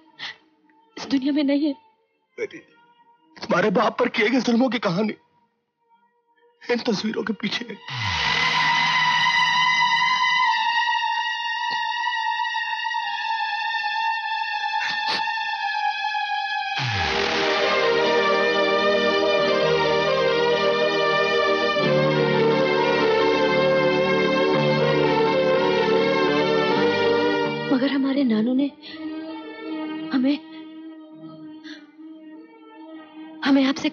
इस दुनिया में नहीं है। तुम्हारे बाप पर किए गए जुल्मों की कहानी इन तस्वीरों के पीछे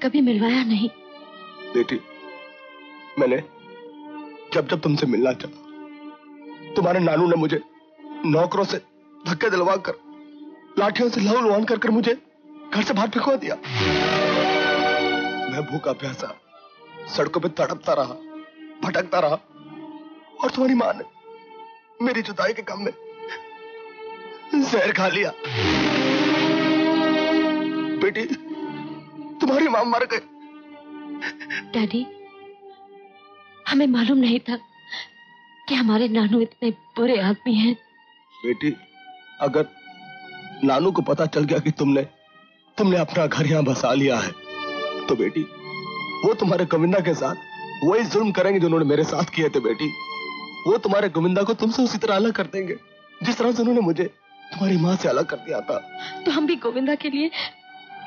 कभी मिलवाया नहीं। बेटी, मैंने जब जब तुमसे मिलना चाहा तुम्हारे नानू ने मुझे नौकरों से धक्के दिलवा कर लाठियों से लहू लुहान कर कर मुझे घर से बाहर फेंकवा दिया। मैं भूखा प्यासा सड़कों पे तड़पता रहा, भटकता रहा, और तुम्हारी माँ ने मेरी जुदाई के गम में जहर खा लिया। बेटी तुम्हारी माँ मर गई। डैडी हमें मालूम नहीं था कि हमारे नानू इतने बुरे आदमी हैं। बेटी अगर नानू को पता चल गया कि तुमने तुमने अपना घर यहाँ बसा लिया है तो बेटी वो तुम्हारे गोविंदा के साथ वही जुल्म करेंगे जो उन्होंने मेरे साथ किए थे बेटी। वो तुम्हारे गोविंदा को तुमसे उसी तरह अलग कर देंगे जिस तरह से उन्होंने मुझे तुम्हारी माँ से अलग कर दिया था। तो हम भी गोविंदा के लिए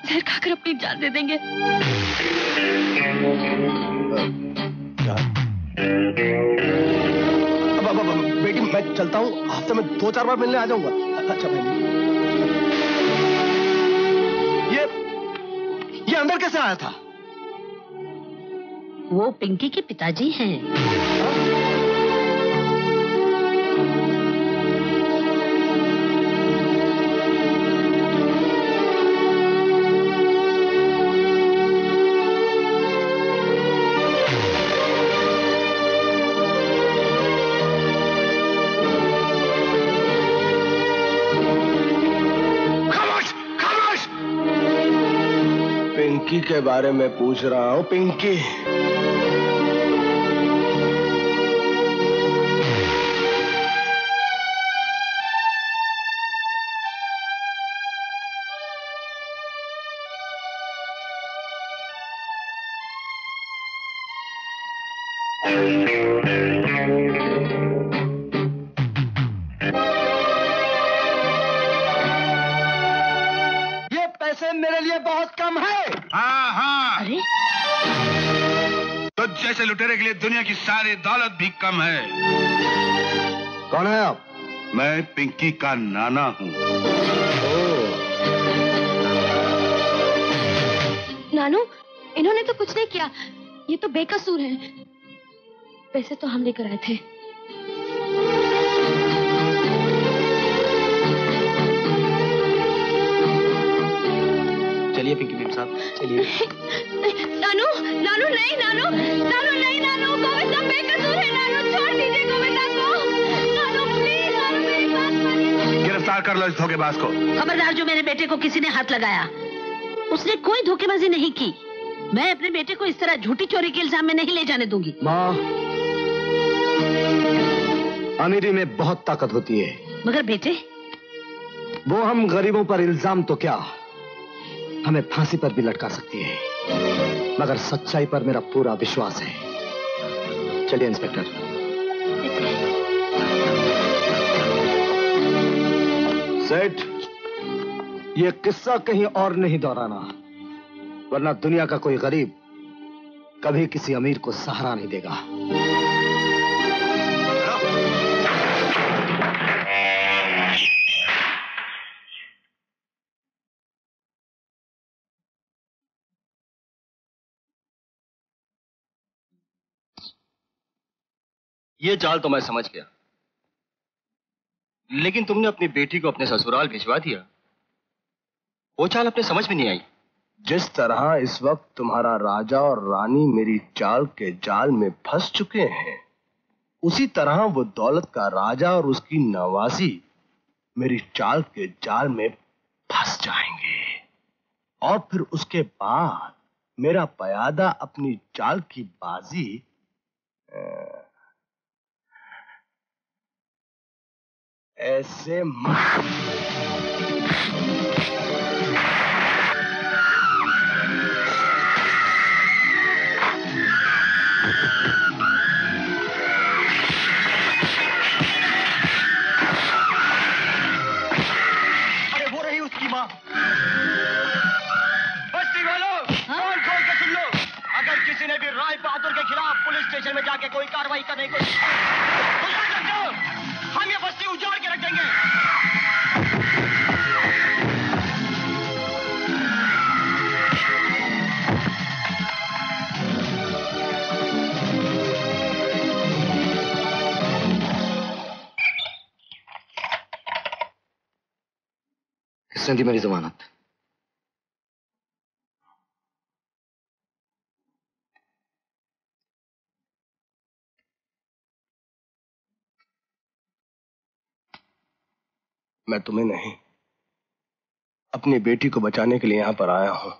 जहर खाकर अपनी जान दे देंगे। अब, अब, अब, बेटी मैं चलता हूँ। हफ़्ते में दो चार बार मिलने आ जाऊँगा। अच्छा बहन ये ये अंदर कैसे आया था? वो पिंकी के पिताजी हैं? पिंकी के बारे में पूछ रहा हूँ। पिंकी। लुटेरे के लिए दुनिया की सारी दौलत भी कम है। कौन है आप? मैं पिंकी का नाना हूँ। नानू इन्होंने तो कुछ नहीं किया। ये तो बेकसूर है। पैसे तो हम लेकर आए थे। चलिए पिंकी बीम साहब चलिए। नानू नहीं नानू नानू नहीं नानू गोविंदा बेकसूर है नानू छोड़ दीजिए गोविंदा को। नानू प्लीज़ नानू मेरी बात मानिए। गिरफ़्तार कर लो इस धोखेबाज को। खबरदार जो मेरे बेटे को किसी ने हाथ लगाया उसने कोई धोखेबाजी नहीं की। मैं अपने बेटे को इस तरह झूठी चोरी के इल्ज़ाम में नहीं ले जाने दूँगी। माँ अमीरी में बहुत ताकत होती है। मगर बेटे? वो हम गरीबों पर इल्ज़ाम तो क्या हमें फांसी पर भी लटका सकती है। मगर सच्चाई पर मेरा पूरा विश्वास है। चलिए, इंस्पेक्टर। सेठ यह किस्सा कहीं और नहीं दोहराना, वरना दुनिया का कोई गरीब कभी किसी अमीर को सहारा नहीं देगा। ये चाल तो मैं समझ गया। लेकिन तुमने अपनी बेटी को अपने ससुराल भिजवा दिया। वो चाल अपने समझ में नहीं आई। जिस तरह इस वक्त तुम्हारा राजा और रानी मेरी चाल के जाल में फंस चुके हैं उसी तरह वो दौलत का राजा और उसकी नवासी मेरी चाल के जाल में फंस जाएँगे। और फिर उसके बाद मेरा पयादा अपनी चाल की बाजी अ, ऐसे मार अरे वो रही उसकी माँ बस्ती वालों कान खोल के सुन लो अगर किसी ने भी राय बहादुर के खिलाफ पुलिस स्टेशन में जाके कोई कार्रवाई करने की हम ये बस्ती उजाड़ के रखेंगे मेरी जमानत। मैं तुम्हें नहीं, अपनी बेटी को बचाने के लिए यहाँ पर आया हूँ।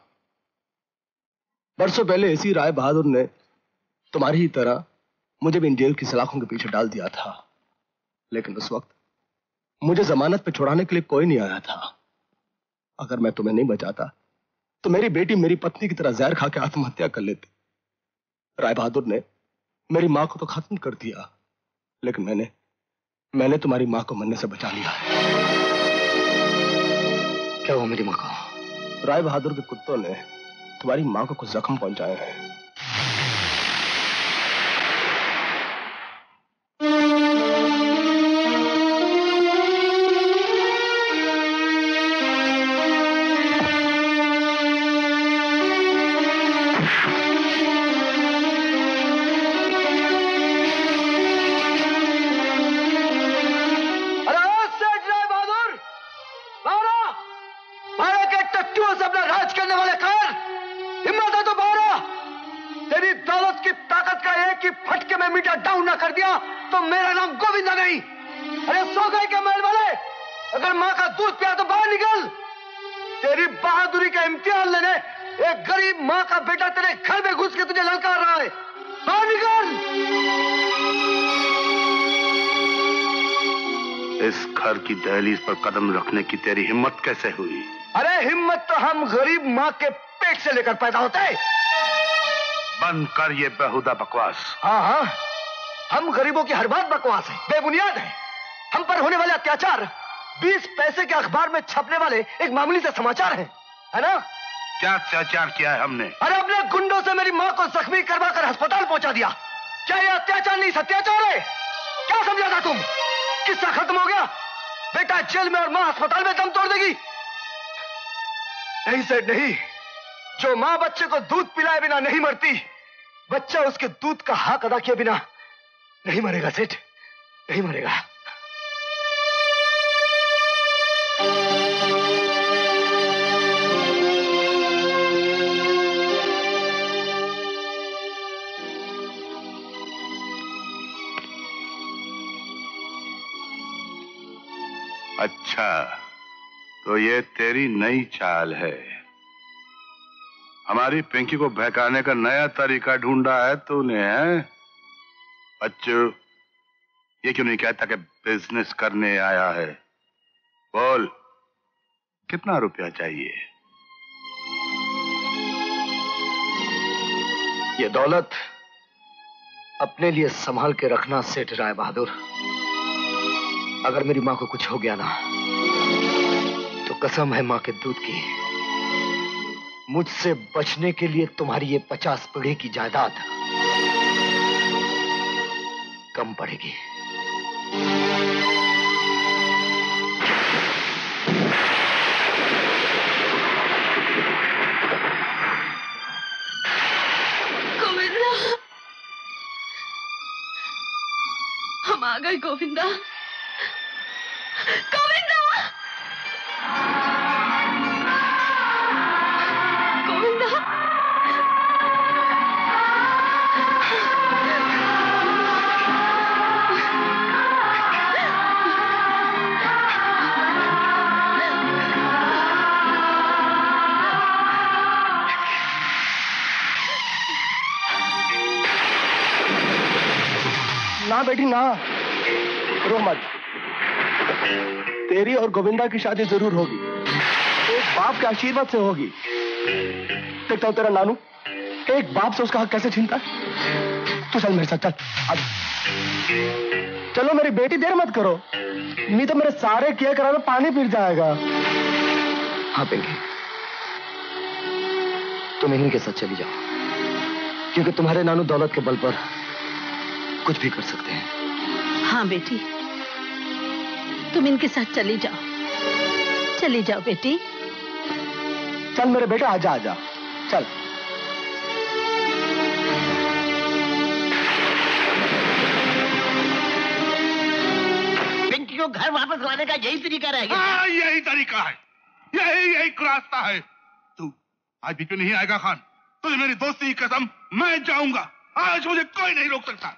बरसों पहले इसी राय बहादुर ने तुम्हारी ही तरह मुझे भी इन जेल की सलाखों के पीछे डाल दिया था। लेकिन उस वक्त मुझे जमानत पर छुड़ाने के लिए कोई नहीं आया था। अगर मैं तुम्हें नहीं बचाता तो मेरी बेटी मेरी पत्नी की तरह जहर खा के आत्महत्या कर लेती। राय बहादुर ने मेरी माँ को तो खत्म कर दिया, लेकिन मैंने मैंने तुम्हारी माँ को मरने से बचा लिया क्या हुआ मेरी माँ को? राय बहादुर के कुत्तों ने तुम्हारी माँ को कुछ जख्म पहुँचाया हैं। रखने की तेरी हिम्मत कैसे हुई? अरे हिम्मत तो हम गरीब माँ के पेट से लेकर पैदा होते हैं। बंद कर ये बेहुदा बकवास। हाँ हाँ। हम गरीबों की हर बात बकवास है बेबुनियाद है। हम पर होने वाले अत्याचार बीस पैसे के अखबार में छपने वाले एक मामूली से समाचार हैं है ना? क्या अत्याचार किया है हमने? अरे अपने गुंडों से मेरी माँ को जख्मी करवा कर अस्पताल पहुँचा दिया। क्या ये अत्याचार नहीं सत्याचार है? क्या समझा था तुम? किस्सा खत्म हो गया? बेटा जेल में और माँ अस्पताल में दम तोड़ देगी। नहीं सेठ नहीं, जो माँ बच्चे को दूध पिलाए बिना नहीं मरती, बच्चा उसके दूध का हक अदा किए बिना नहीं मरेगा, सेठ, नहीं मरेगा। अच्छा तो ये तेरी नई चाल है। हमारी पिंकी को बहकाने का नया तरीका ढूंढा है तूने, है? बच्चू, ये क्यों नहीं कहता कि बिज़नेस करने आया है? बोल, कितना रुपया चाहिए? ये दौलत अपने लिए संभाल के रखना सेठ राय बहादुर अगर मेरी माँ को कुछ हो गया ना तो कसम है माँ के दूध की। मुझसे बचने के लिए तुम्हारी ये पचास पीढ़ी की जायदाद कम पड़ेगी। आ गए गोविंदा। ना बेटी ना। रो मत। तेरी और गोविंदा की शादी ज़रूर होगी। एक बाप के आशीर्वाद से होगी। देखता हूँ तेरा नानू, एक बाप से उसका हक कैसे छीनता तू चल मेरे साथ, चल जा। चलो मेरी बेटी, देर मत करो। नहीं तो मेरे सारे किए करा पानी फिर जाएगा। हाँ पिंकी। तुम इन्हीं के साथ चली जाओ। क्योंकि तुम्हारे नानू दौलत के बल पर कुछ भी कर सकते हैं। हाँ बेटी। तुम इनके साथ चली जाओ। चली जाओ बेटी। चल मेरे बेटा आजा आजा। चल। पिंकी को घर वापस लाने का यही तरीका रहेगा हाँ यही तरीका है। यही यही रास्ता है। तू आज बीच में नहीं आएगा खान? तुझे मेरी दोस्ती की कसम मैं जाऊँगा। आज मुझे कोई नहीं रोक सकता।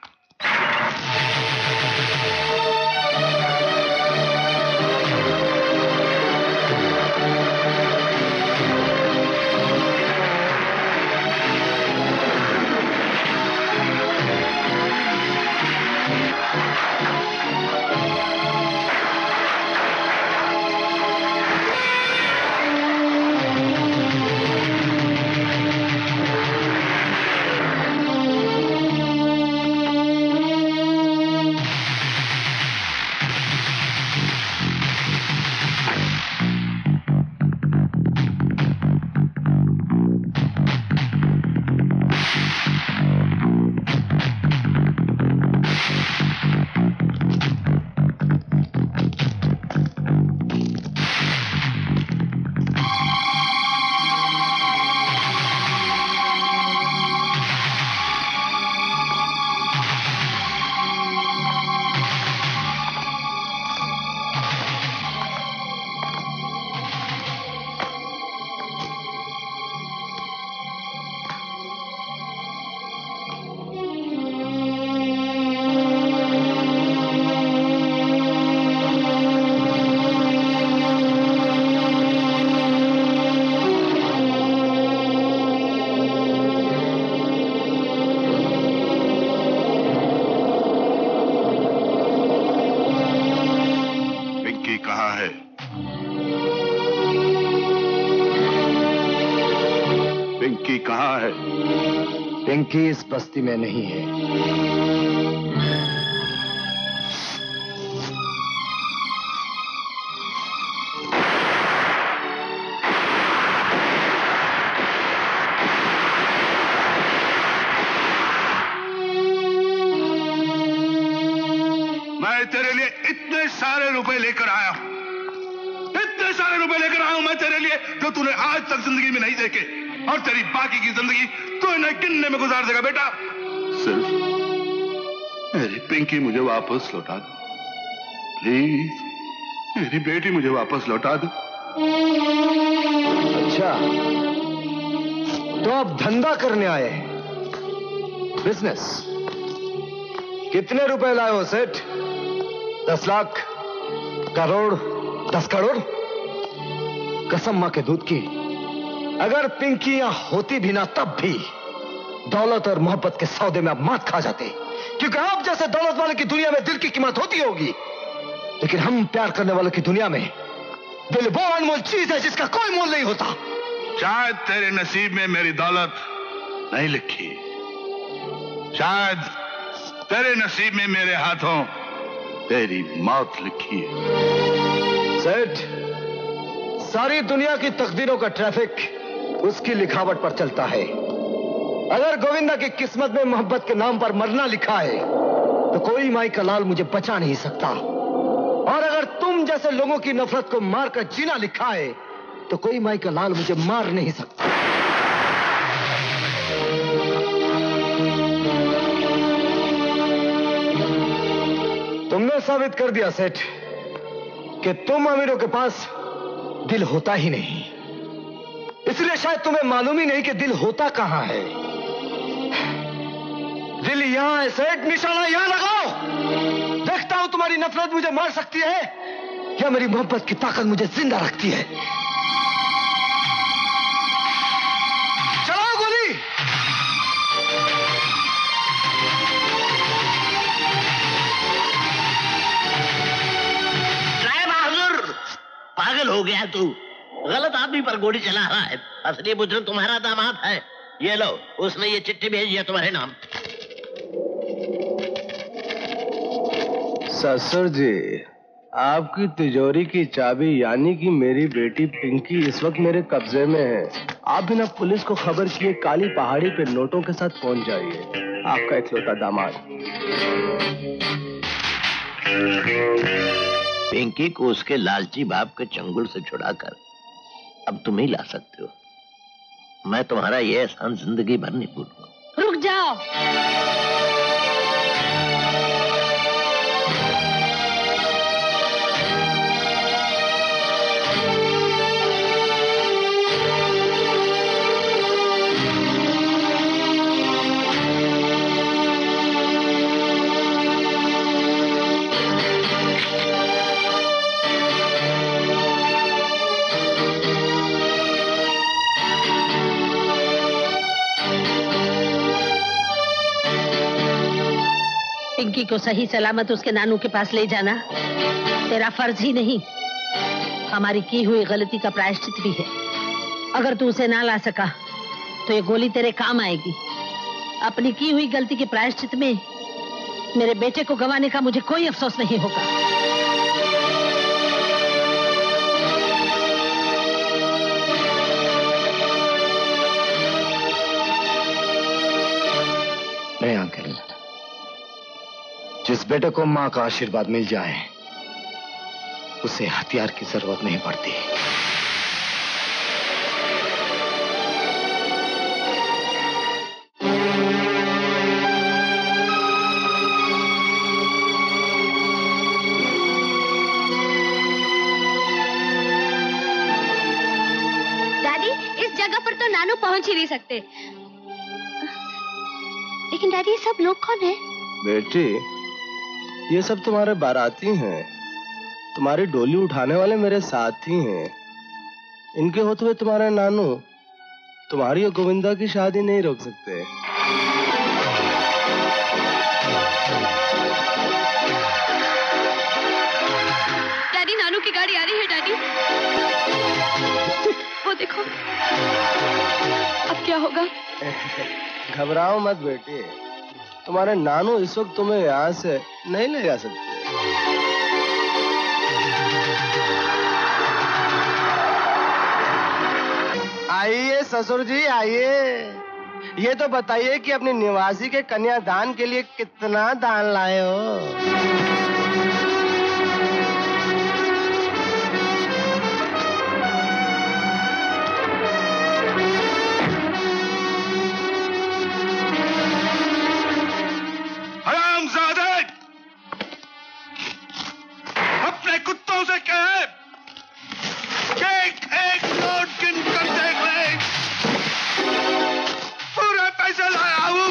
पिंकी इस बस्ती में नहीं है। मैं तेरे लिए इतने सारे रुपए लेकर आया हूँ। इतने सारे रुपए लेकर आया हूँ मैं तेरे लिए जो तूने आज तक ज़िंदगी में नहीं देखे। और तेरी बाकी की ज़िंदगी तू इन्हें गिनने में गुजार देगा बेटा। सिर्फ़ मेरी पिंकी मुझे वापस लौटा दो। प्लीज़ मेरी बेटी मुझे वापस लौटा दो। अच्छा। तो आप धंधा करने आए हैं। बिज़नेस कितने रुपए लाए हो सेठ? दस लाख करोड़ दस करोड़? कसम माँ के दूध की। अगर पिंकियाँ होती भी ना तब भी दौलत और मोहब्बत के सौदे में आप मात खा जाते। क्योंकि आप जैसे दौलत वाले की दुनिया में दिल की कीमत होती होगी लेकिन हम प्यार करने वालों की दुनिया में दिल वो अनमोल चीज़ है जिसका कोई मोल नहीं होता। शायद तेरे नसीब में मेरी दौलत नहीं लिखी। शायद तेरे नसीब में मेरे हाथों तेरी मौत लिखी है। सेठ सारी दुनिया की तकदीरों का ट्रैफ़िक उसकी लिखावट पर चलता है। अगर गोविंदा की किस्मत में मोहब्बत के नाम पर मरना लिखा है तो कोई माई का लाल मुझे बचा नहीं सकता। और अगर तुम जैसे लोगों की नफरत को मारकर जीना लिखा है तो कोई माई का लाल मुझे मार नहीं सकता। तुमने साबित कर दिया सेठ, कि तुम अमीरों के पास दिल होता ही नहीं। इसलिए शायद तुम्हें मालूम ही नहीं कि दिल होता कहाँ है। दिल यहाँ है, सेठ। निशाना यहाँ लगाओ। देखता हूँ तुम्हारी नफरत मुझे मार सकती है, या मेरी मोहब्बत की ताकत मुझे ज़िंदा रखती है। पागल हो गया तू। गलत आदमी पर गोली चला रहा है। असली बुज़ुर्ग तुम्हारा दामाद है। ये लो उसने ये चिट्ठी भेजी है तुम्हारे नाम। ससुर जी आपकी तिजोरी की चाबी यानी कि मेरी बेटी पिंकी इस वक्त मेरे कब्जे में है। आप बिना पुलिस को खबर किए काली पहाड़ी पे नोटों के साथ पहुँच जाइए। आपका इकलौता दामाद। पिंकी को उसके लालची बाप के चंगुल से छुड़ाकर अब तुम ही ला सकते हो। मैं तुम्हारा यह एहसान ज़िंदगी भर नहीं भूलूँगा रुक जाओ। पिंकी को सही सलामत उसके नानू के पास ले जाना, तेरा फ़र्ज़ ही नहीं। हमारी की हुई गलती का प्रायश्चित भी है। अगर तू उसे ना ला सका तो ये गोली तेरे काम आएगी। अपनी की हुई गलती के प्रायश्चित में मेरे बेटे को गंवाने का मुझे कोई अफसोस नहीं होगा। जिस बेटे को माँ का आशीर्वाद मिल जाए उसे हथियार की ज़रूरत नहीं पड़ती। दादी इस जगह पर तो नानू पहुँच ही नहीं सकते। लेकिन दादी ये सब लोग कौन है? बेटी ये सब तुम्हारे बाराती हैं। तुम्हारी डोली उठाने वाले मेरे साथी हैं। इनके होते हुए तुम्हारे नानू तुम्हारी और गोविंदा की शादी नहीं रोक सकते। डैडी नानू की गाड़ी आ रही है डैडी। वो देखो। अब क्या होगा? घबराओ मत बेटी। तुम्हारे नानू इस वक्त तुम्हें यहाँ से नहीं ले जा सकते। आइए, ससुर जी, आइए। ये तो बताइए कि अपनी निवासी के कन्यादान के लिए कितना दान लाए हो? से कहे एक एक नोट गिन कर देख ले पूरे पैसे लाया हूँ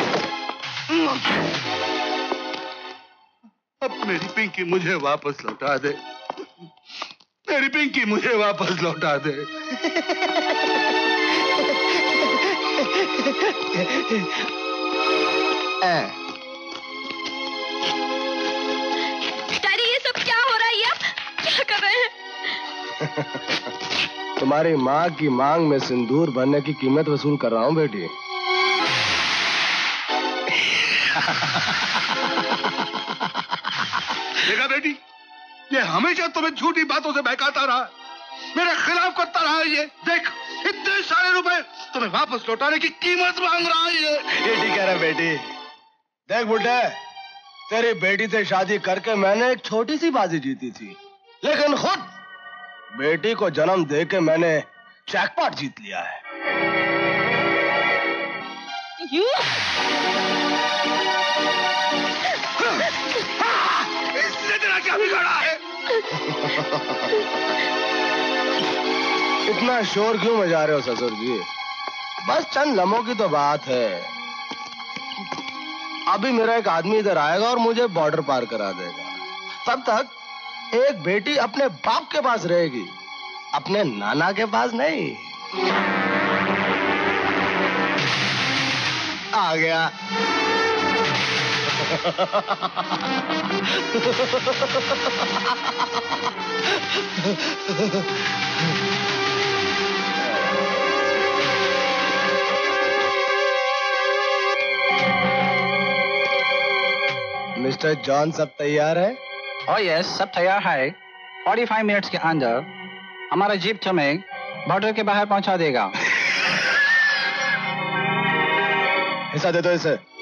अब मेरी पिंकी मुझे वापस लौटा दे। मेरी पिंकी मुझे वापस लौटा दे। ऐ, तुम्हारी माँ की मांग में सिंदूर भरने की कीमत वसूल कर रहा हूँ बेटी। देखा बेटी ये हमेशा तुम्हें झूठी बातों से बहकाता रहा है। मेरे खिलाफ करता रहा है ये। देख इतने सारे रुपए तुम्हें वापस लौटाने की कीमत मांग रहा है ये। ये ठीक है बेटी। देख बुड्ढे तेरी बेटी से शादी करके मैंने एक छोटी सी बाजी जीती थी। लेकिन खुद बेटी को जन्म दे के मैंने जैकपॉट जीत लिया है। इसने तेरा क्या बिगाड़ा है? इतना शोर क्यों मचा रहे हो ससुर जी? बस चंद लम्हों की तो बात है। अभी मेरा एक आदमी इधर आएगा और मुझे बॉर्डर पार करा देगा। तब तक एक बेटी अपने बाप के पास रहेगी, अपने नाना के पास नहीं। आ गया। मिस्टर जॉन सब तैयार है? ओ ये सब तैयार है। 45 मिनट्स के अंदर हमारा जीप तुम्हें बॉर्डर के बाहर पहुँचा देगा। हिस्सा दे दो इसे।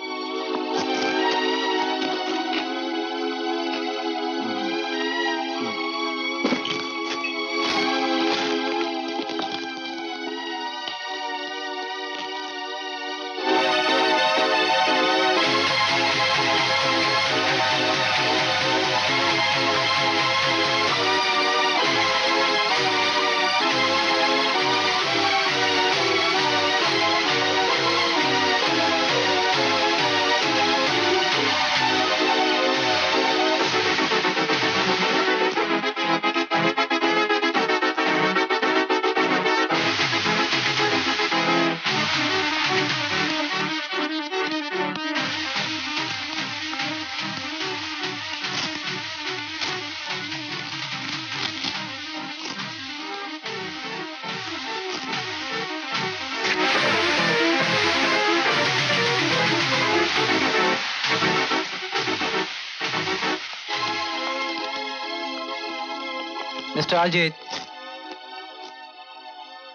अजीत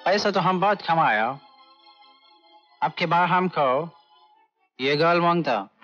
पैसा तो हम बहुत कमाया आपके बाहर हम हमको ये गर्ल माँगता।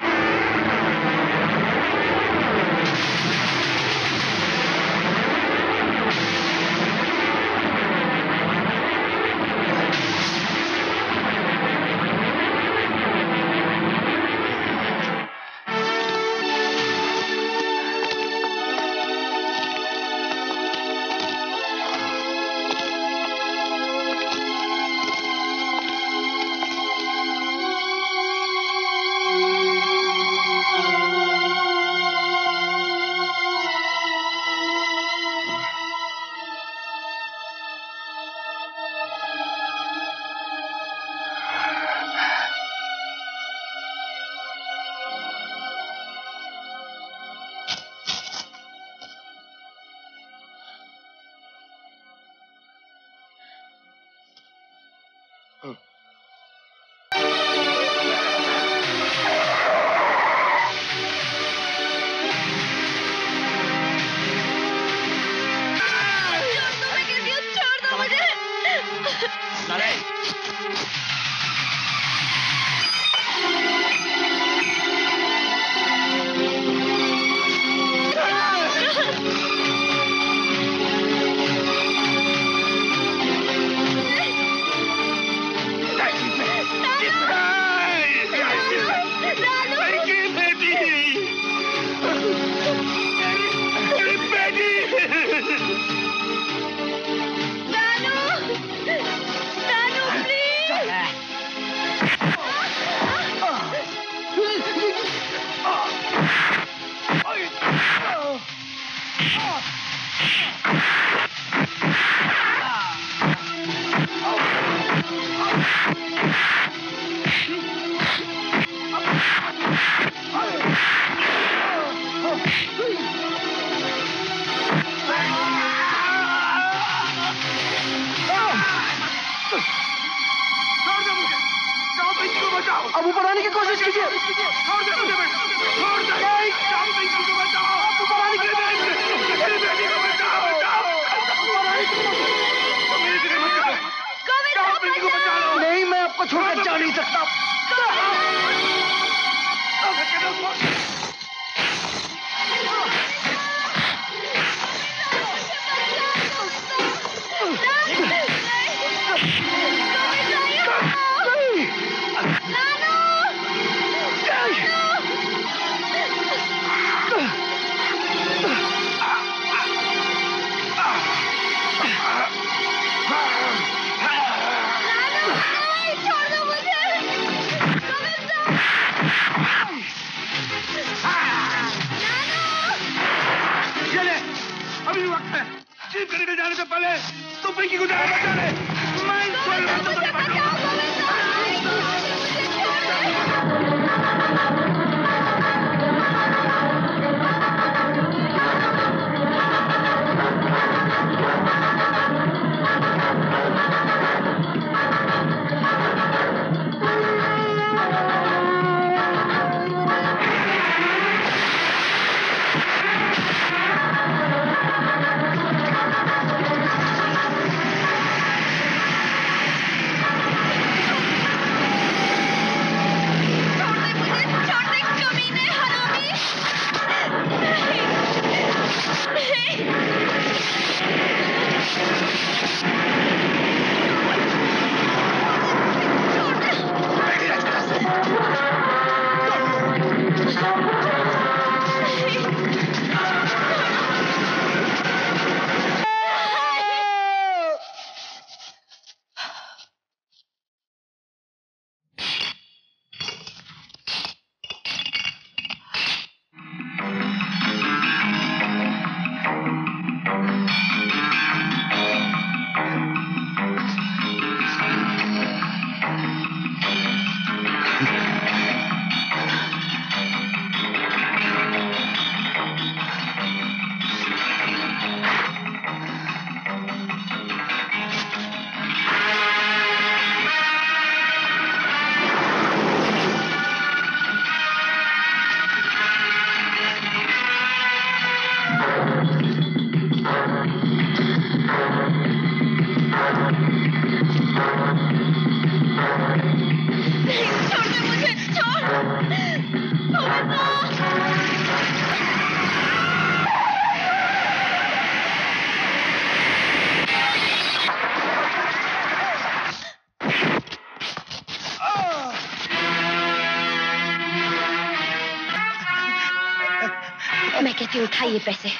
peces.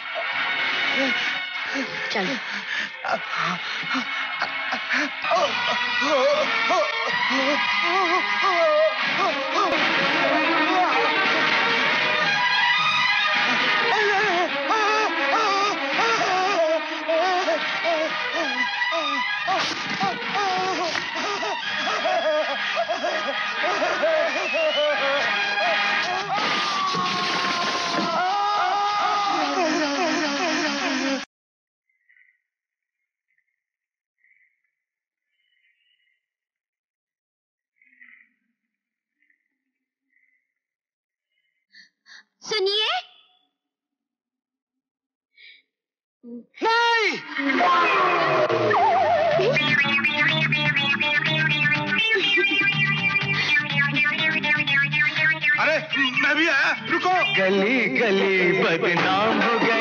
सुनिए। अरे मैं भी आया रुको। गली गली बदनाम हो गया।